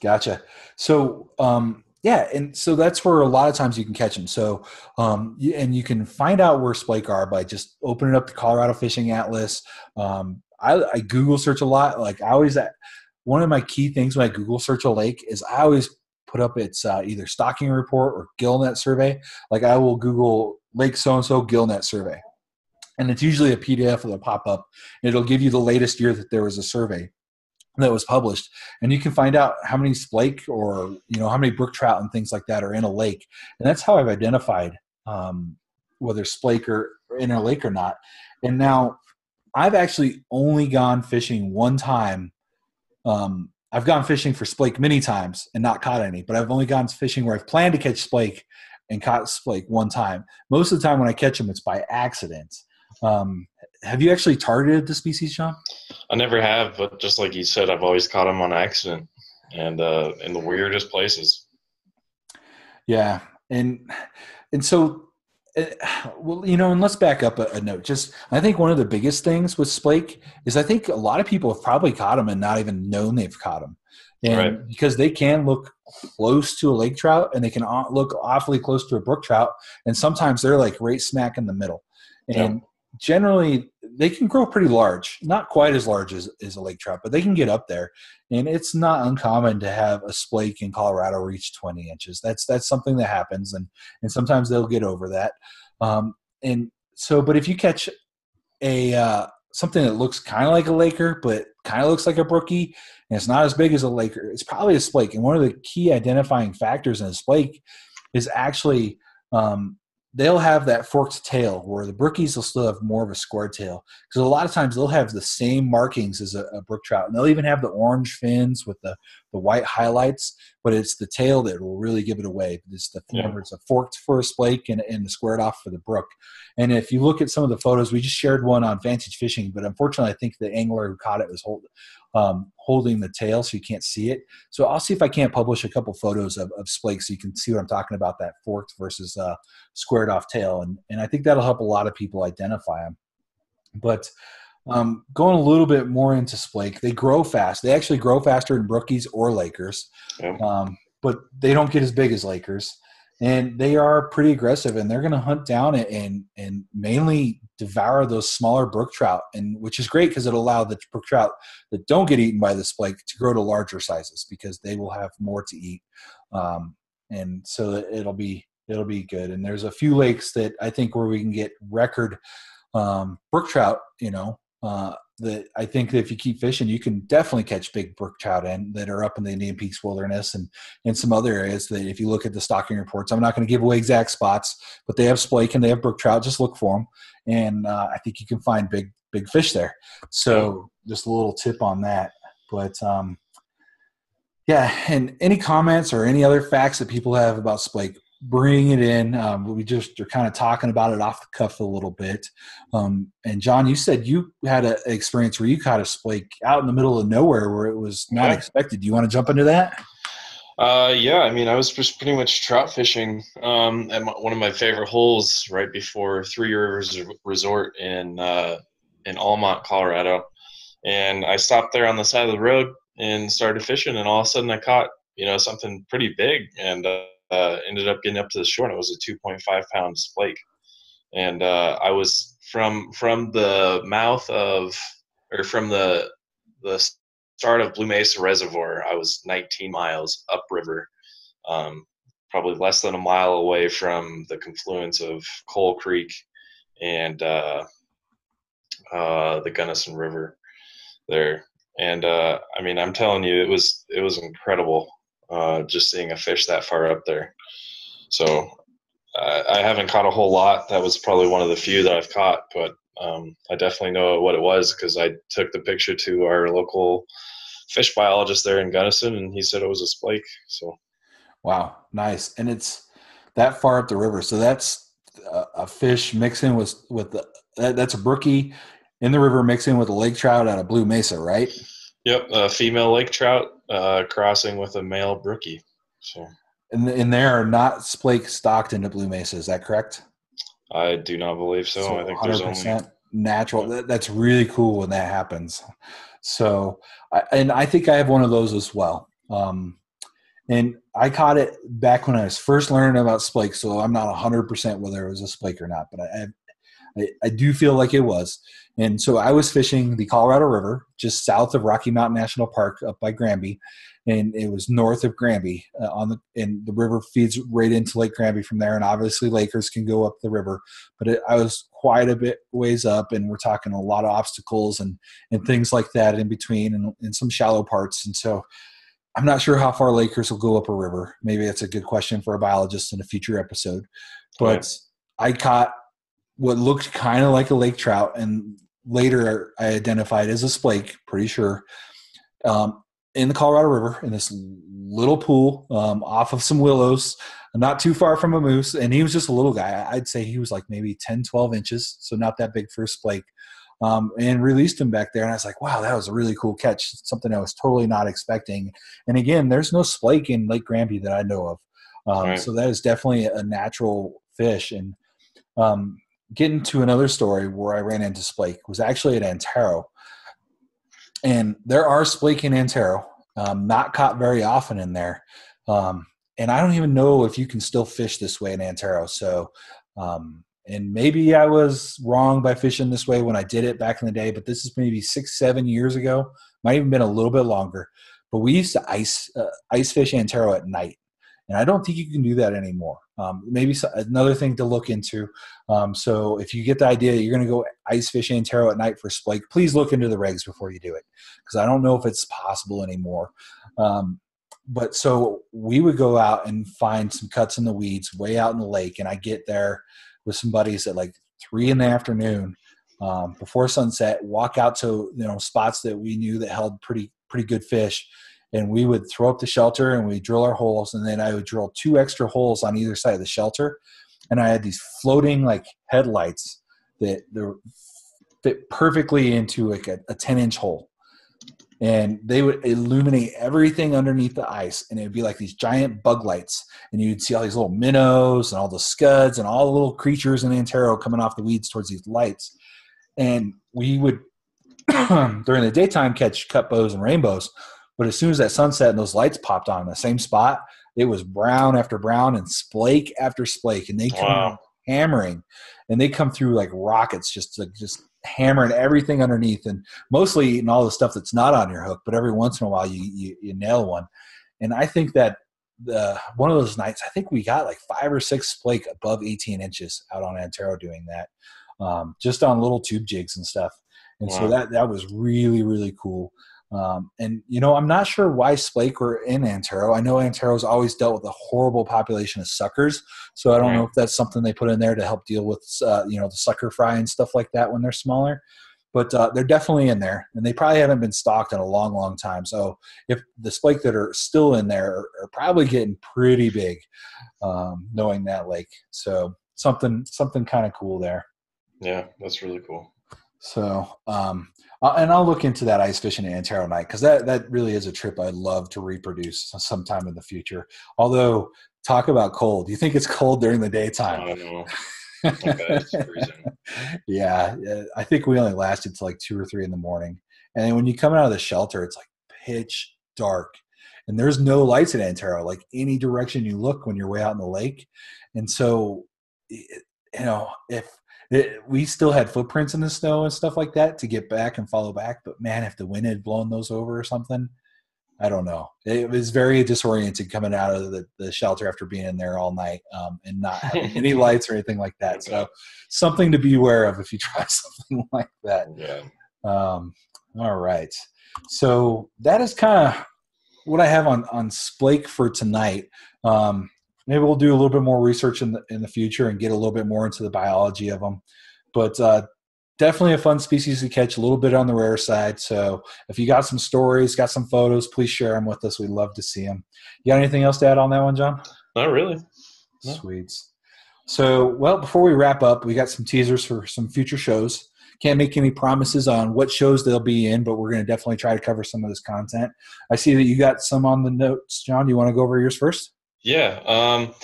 Gotcha. So, um, yeah, and so that's where a lot of times you can catch them. So, um, and you can find out where splake are by just opening up the Colorado Fishing Atlas. Um, I, I, Google search a lot. Like I always, one of my key things when I Google search a lake is I always put up its uh, either stocking report or gillnet survey. Like I will Google Lake so and so gillnet survey, and it's usually a PDF that'll pop up. And it'll give you the latest year that there was a survey that was published. And you can find out how many splake or you know how many brook trout and things like that are in a lake. And that's how i've identified um, whether splake are in a lake or not. And now i've actually only gone fishing one time. Um, i've gone fishing for splake many times and not caught any but i've only gone fishing where i've planned to catch splake and caught splake one time. Most of the time when i catch them it's by accident. Um, have you actually targeted the species, John? I never have, but just like you said, I've always caught them on accident and uh, in the weirdest places. Yeah, and and so, uh, well, you know, and let's back up a, a, note. Just I think one of the biggest things with splake is I think a lot of people have probably caught them and not even known they've caught them, and right. because they can look close to a lake trout and they can look awfully close to a brook trout, and sometimes they're like right smack in the middle, and generally they can grow pretty large not quite as large as, as a lake trout but they can get up there. And it's not uncommon to have a splake in colorado reach 20 inches. That's that's something that happens and and sometimes they'll get over that. Um, and so but if you catch a uh, something that looks kind of like a laker but kind of looks like a brookie and it's not as big as a laker it's probably a splake. And one of the key identifying factors in a splake is actually um, they'll have that forked tail where the brookies will still have more of a square tail because a lot of times they'll have the same markings as a, a, brook trout and they'll even have the orange fins with the, the white highlights but it's the tail that will really give it away it's the yeah. it's a forked for a splake and, and the squared off for the brook and if you look at some of the photos we just shared one on vantage fishing but unfortunately i think the angler who caught it was hold, um, holding the tail so you can't see it. So I'll see if I can't publish a couple photos of, of splake so you can see what I'm talking about that forked versus uh, squared off tail. And, and I think that'll help a lot of people identify them. But um, going a little bit more into splake, they grow fast. They actually grow faster in brookies or lakers, um, but they don't get as big as lakers and they are pretty aggressive and they're going to hunt down it and and mainly devour those smaller brook trout and which is great because it'll allow the brook trout that don't get eaten by the splake to grow to larger sizes because they will have more to eat. Um, and so it'll be it'll be good. And there's a few lakes that i think where we can get record um, brook trout you know uh, that I think that if you keep fishing, you can definitely catch big brook trout in that are up in the Indian Peaks Wilderness and and some other areas that if you look at the stocking reports, I'm not going to give away exact spots, but they have splake and they have brook trout. Just look for them, and uh, I think you can find big big fish there. So just a little tip on that. But um, yeah, and any comments or any other facts that people have about splake, bring it in. Um, we just are kind of talking about it off the cuff a little bit. Um, and John, you said you had an experience where you caught a splake out in the middle of nowhere where it was not yeah. expected. Do you want to jump into that? Uh, yeah, I mean, I was just pretty much trout fishing um, at my, one of my favorite holes right before Three Rivers Resort in uh, in Almont, Colorado, and I stopped there on the side of the road and started fishing, and all of a sudden I caught you know something pretty big, and uh, uh, ended up getting up to the shore and it was a 2.5 pound splake and uh, i was from from the mouth of or from the the start of blue mesa reservoir i was 19 miles upriver um, probably less than a mile away from the confluence of coal creek and uh, uh the gunnison river there. And uh, i mean i'm telling you it was it was incredible uh, just seeing a fish that far up there. So uh, I haven't caught a whole lot. That was probably one of the few that I've caught, but um, I definitely know what it was because I took the picture to our local fish biologist there in Gunnison, and he said it was a splake. So, wow, nice, and it's that far up the river. So that's a, a fish mixing with with the that, that's a brookie in the river mixing with a lake trout out of Blue Mesa, right? Yep, a female lake trout uh, crossing with a male brookie. So. And, and they are not splake stocked into Blue Mesa. Is that correct? I do not believe so. so I think 100% there's only natural. That, that's really cool when that happens. So, I, and I think I have one of those as well. Um, And I caught it back when I was first learning about splake, so I'm not 100% whether it was a splake or not, but I, I, I do feel like it was. And so I was fishing the Colorado River just south of Rocky Mountain National Park up by Granby. And it was north of Granby uh, on the, and the river feeds right into Lake Granby from there. And obviously Lakers can go up the river, but it, I was quite a bit ways up and we're talking a lot of obstacles and, and things like that in between and, and some shallow parts. And so I'm not sure how far Lakers will go up a river. Maybe that's a good question for a biologist in a future episode. But right. I caught what looked kind of like a lake trout, and later I identified as a splake, pretty sure, um, in the Colorado River in this little pool um, off of some willows, not too far from a moose. And he was just a little guy. I'd say he was like maybe 10, 12 inches, so not that big for a splake. Um, and released him back there. And I was like, wow, that was a really cool catch. Something I was totally not expecting. And again, there's no splake in Lake Granby that I know of. Um, right. So that is definitely a natural fish. And um, getting to another story where I ran into splake was actually at Antero. And there are splake in Antero, um, not caught very often in there. Um, and I don't even know if you can still fish this way in Antero. So, um, and maybe I was wrong by fishing this way when I did it back in the day, but this is maybe six, seven years ago. Might even been a little bit longer. But we used to ice uh, ice fish Antero at night, and I don't think you can do that anymore. Um, maybe another thing to look into. Um, so if you get the idea you're going to go ice fish Antero at night for splake, please look into the regs before you do it because I don't know if it's possible anymore. Um, but so we would go out and find some cuts in the weeds way out in the lake, and I get there with some buddies at like three in the afternoon um, before sunset. Walk out to you know spots that we knew that held pretty pretty good fish and we would throw up the shelter and we drill our holes and then i would drill two extra holes on either side of the shelter. And i had these floating like headlights that fit perfectly into like a, a 10 inch hole. And they would illuminate everything underneath the ice and it would be like these giant bug lights. And you'd see all these little minnows and all the scuds and all the little creatures in antero coming off the weeds towards these lights. And we would *clears throat* during the daytime catch cut bows and rainbows but as soon as that sunset and those lights popped on in the same spot, it was brown after brown and splake after splake, and they come wow. hammering, and they come through like rockets, just like just hammering everything underneath, and mostly eating all the stuff that's not on your hook. But every once in a while, you you, you nail one, and I think that the one of those nights, I think we got like five or six splake above 18 inches out on Antero doing that, um, just on little tube jigs and stuff. And wow. so that that was really really cool. Um, and you know, I'm not sure why Splake were in Antero. I know Antero's always dealt with a horrible population of suckers, so I don't right. know if that's something they put in there to help deal with uh, you know the sucker fry and stuff like that when they're smaller. But uh, they're definitely in there, and they probably haven't been stocked in a long, long time. So if the Splake that are still in there are, are probably getting pretty big, um, knowing that lake. So something something kind of cool there. Yeah, that's really cool. So, um, uh, and I'll look into that ice fishing in Antero night because that that really is a trip I'd love to reproduce sometime in the future. Although, talk about cold. Do you think it's cold during the daytime? okay, *laughs* yeah, I think we only lasted to like two or three in the morning, and then when you come out of the shelter, it's like pitch dark, and there's no lights in Antero. Like any direction you look when you're way out in the lake, and so you know if it, we still had footprints in the snow and stuff like that to get back and follow back. But man, if the wind had blown those over or something, I don't know. It was very disoriented coming out of the, the shelter after being in there all night um, and not having *laughs* any lights or anything like that. So something to be aware of if you try *laughs* something like that. Yeah. Um, all right. So that is kind of what I have on on Splake for tonight. Um, maybe we'll do a little bit more research in the in the future and get a little bit more into the biology of them. But uh, definitely a fun species to catch, a little bit on the rare side. So if you got some stories, got some photos, please share them with us. We'd love to see them. You got anything else to add on that one, John? Not really. No. Sweets. So, well, before we wrap up, we got some teasers for some future shows. Can't make any promises on what shows they'll be in, but we're going to definitely try to cover some of this content. I see that you got some on the notes, John. Do you want to go over yours first? Yeah. Um,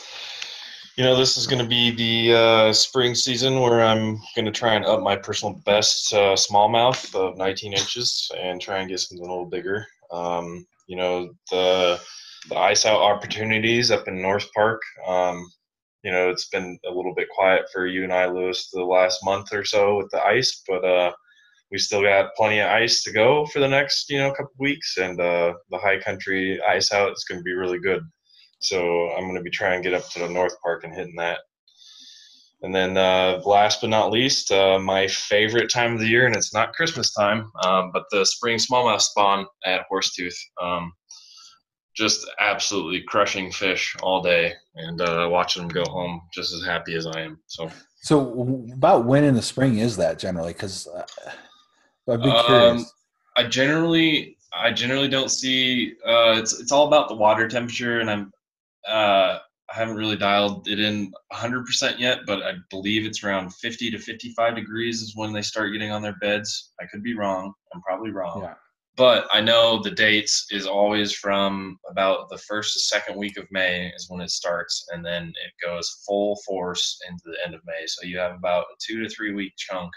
you know, this is going to be the uh, spring season where I'm going to try and up my personal best uh, smallmouth of 19 inches and try and get something a little bigger. Um, you know, the the ice out opportunities up in North Park. Um, you know, it's been a little bit quiet for you and I, Louis, the last month or so with the ice, but uh, we still got plenty of ice to go for the next, you know, couple weeks, and uh, the high country ice out is going to be really good. So I'm going to be trying to get up to the North Park and hitting that. And then uh, last but not least, uh, my favorite time of the year, and it's not Christmas time, um, but the spring smallmouth spawn at Horsetooth. Um, just absolutely crushing fish all day and uh, watching them go home just as happy as I am. So, so about when in the spring is that generally? Because uh, I'd be curious. Um, I generally, I generally don't see. Uh, it's it's all about the water temperature, and I'm. Uh, I haven't really dialed it in 100% yet, but I believe it's around 50 to 55 degrees is when they start getting on their beds. I could be wrong. I'm probably wrong. Yeah but I know the dates is always from about the first to second week of May is when it starts, and then it goes full force into the end of May. So you have about a two to three week chunk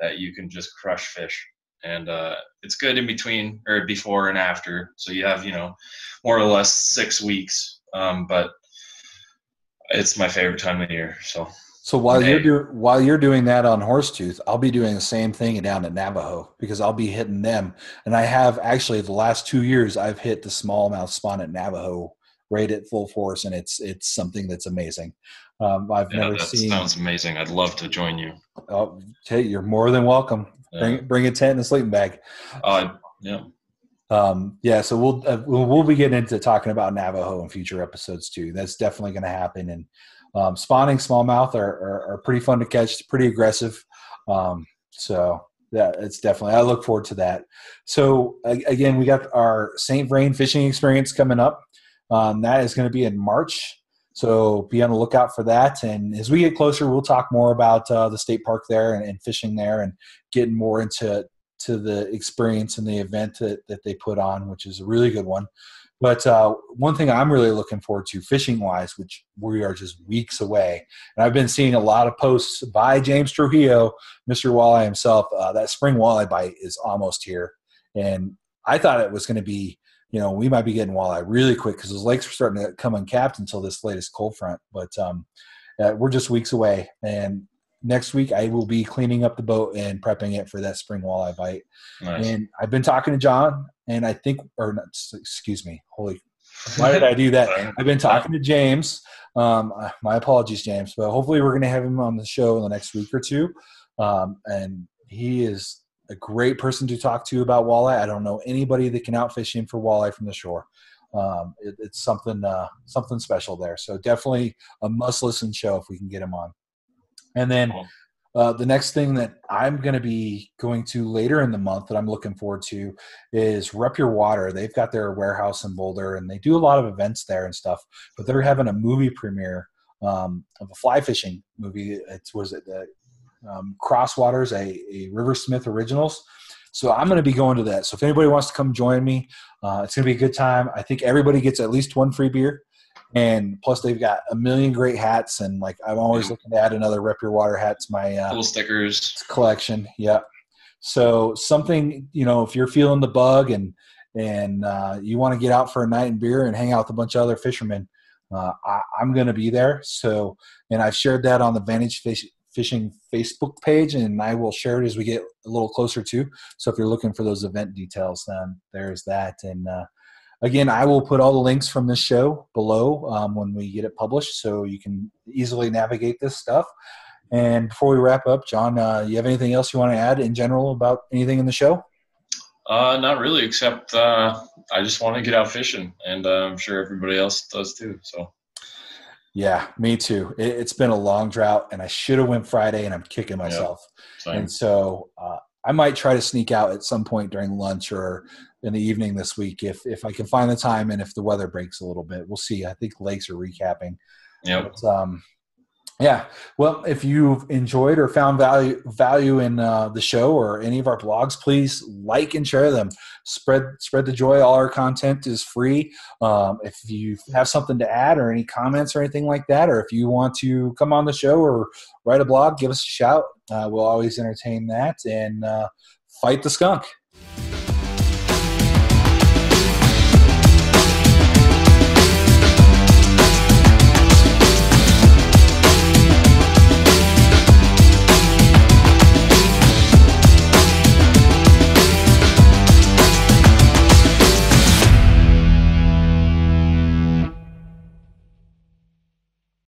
that you can just crush fish, and uh, it's good in between or before and after. So you have you know more or less six weeks, um, but it's my favorite time of year. So so while you're doing while you're doing that on Horsetooth, I'll be doing the same thing down at Navajo because I'll be hitting them. And I have actually the last two years I've hit the smallmouth spawn at Navajo right at full force, and it's it's something that's amazing. Um, I've yeah, never that seen. Sounds amazing. I'd love to join you. Oh, hey, you're more than welcome. Yeah. Bring bring a tent and a sleeping bag. Uh, yeah. Um, yeah, so we'll, uh, we'll be getting into talking about Navajo in future episodes too. That's definitely going to happen, and um, spawning smallmouth are, are, are, pretty fun to catch, pretty aggressive. Um, so yeah, it's definitely, I look forward to that. So again, we got our St. Vrain fishing experience coming up. Um, that is going to be in March. So be on the lookout for that. And as we get closer, we'll talk more about uh, the state park there and, and, fishing there and getting more into to the experience and the event that, that they put on, which is a really good one. But uh, one thing I'm really looking forward to, fishing wise, which we are just weeks away, and I've been seeing a lot of posts by James Trujillo, Mr. Walleye himself. Uh, that spring walleye bite is almost here, and I thought it was going to be, you know, we might be getting walleye really quick because those lakes are starting to come uncapped until this latest cold front. But um, uh, we're just weeks away, and next week I will be cleaning up the boat and prepping it for that spring walleye bite. Nice. And I've been talking to John, and I think, or not, excuse me, holy, *laughs* why did I do that? I've been talking to James. Um, uh, my apologies, James, but hopefully we're going to have him on the show in the next week or two. Um, and he is a great person to talk to about walleye. I don't know anybody that can outfish him for walleye from the shore. Um, it, it's something uh, something special there. So definitely a must listen show if we can get him on. And then uh, the next thing that I'm going to be going to later in the month that I'm looking forward to is Rep Your Water. They've got their warehouse in Boulder and they do a lot of events there and stuff. But they're having a movie premiere um, of a fly fishing movie. It's was it the um, Crosswaters, a, a River Smith Originals. So I'm going to be going to that. So if anybody wants to come join me, uh, it's going to be a good time. I think everybody gets at least one free beer and plus they've got a million great hats and like i'm always looking to add another rep your water hat to my uh, little stickers. collection. Yeah so something you know if you're feeling the bug and and uh, you want to get out for a night and beer and hang out with a bunch of other fishermen uh, I, am going to be there. So and i've shared that on the vantage fish fishing facebook page and i will share it as we get a little closer to so if you're looking for those event details then there's that. And uh, Again, I will put all the links from this show below um, when we get it published so you can easily navigate this stuff. And before we wrap up, John, uh, you have anything else you want to add in general about anything in the show? Uh, not really, except uh, I just want to get out fishing, and uh, I'm sure everybody else does too. So. Yeah, me too. It, has been a long drought, and I should have went Friday, and I'm kicking myself. Yep, and so uh, I might try to sneak out at some point during lunch or in the evening this week if if I can find the time and if the weather breaks a little bit. We'll see. I think lakes are recapping. Yeah. Um, yeah. Well, if you've enjoyed or found value value in uh, the show or any of our blogs, please like and share them. Spread spread the joy. All our content is free. Um, if you have something to add or any comments or anything like that, or if you want to come on the show or write a blog, give us a shout. Uh, we'll always entertain that and uh, fight the skunk.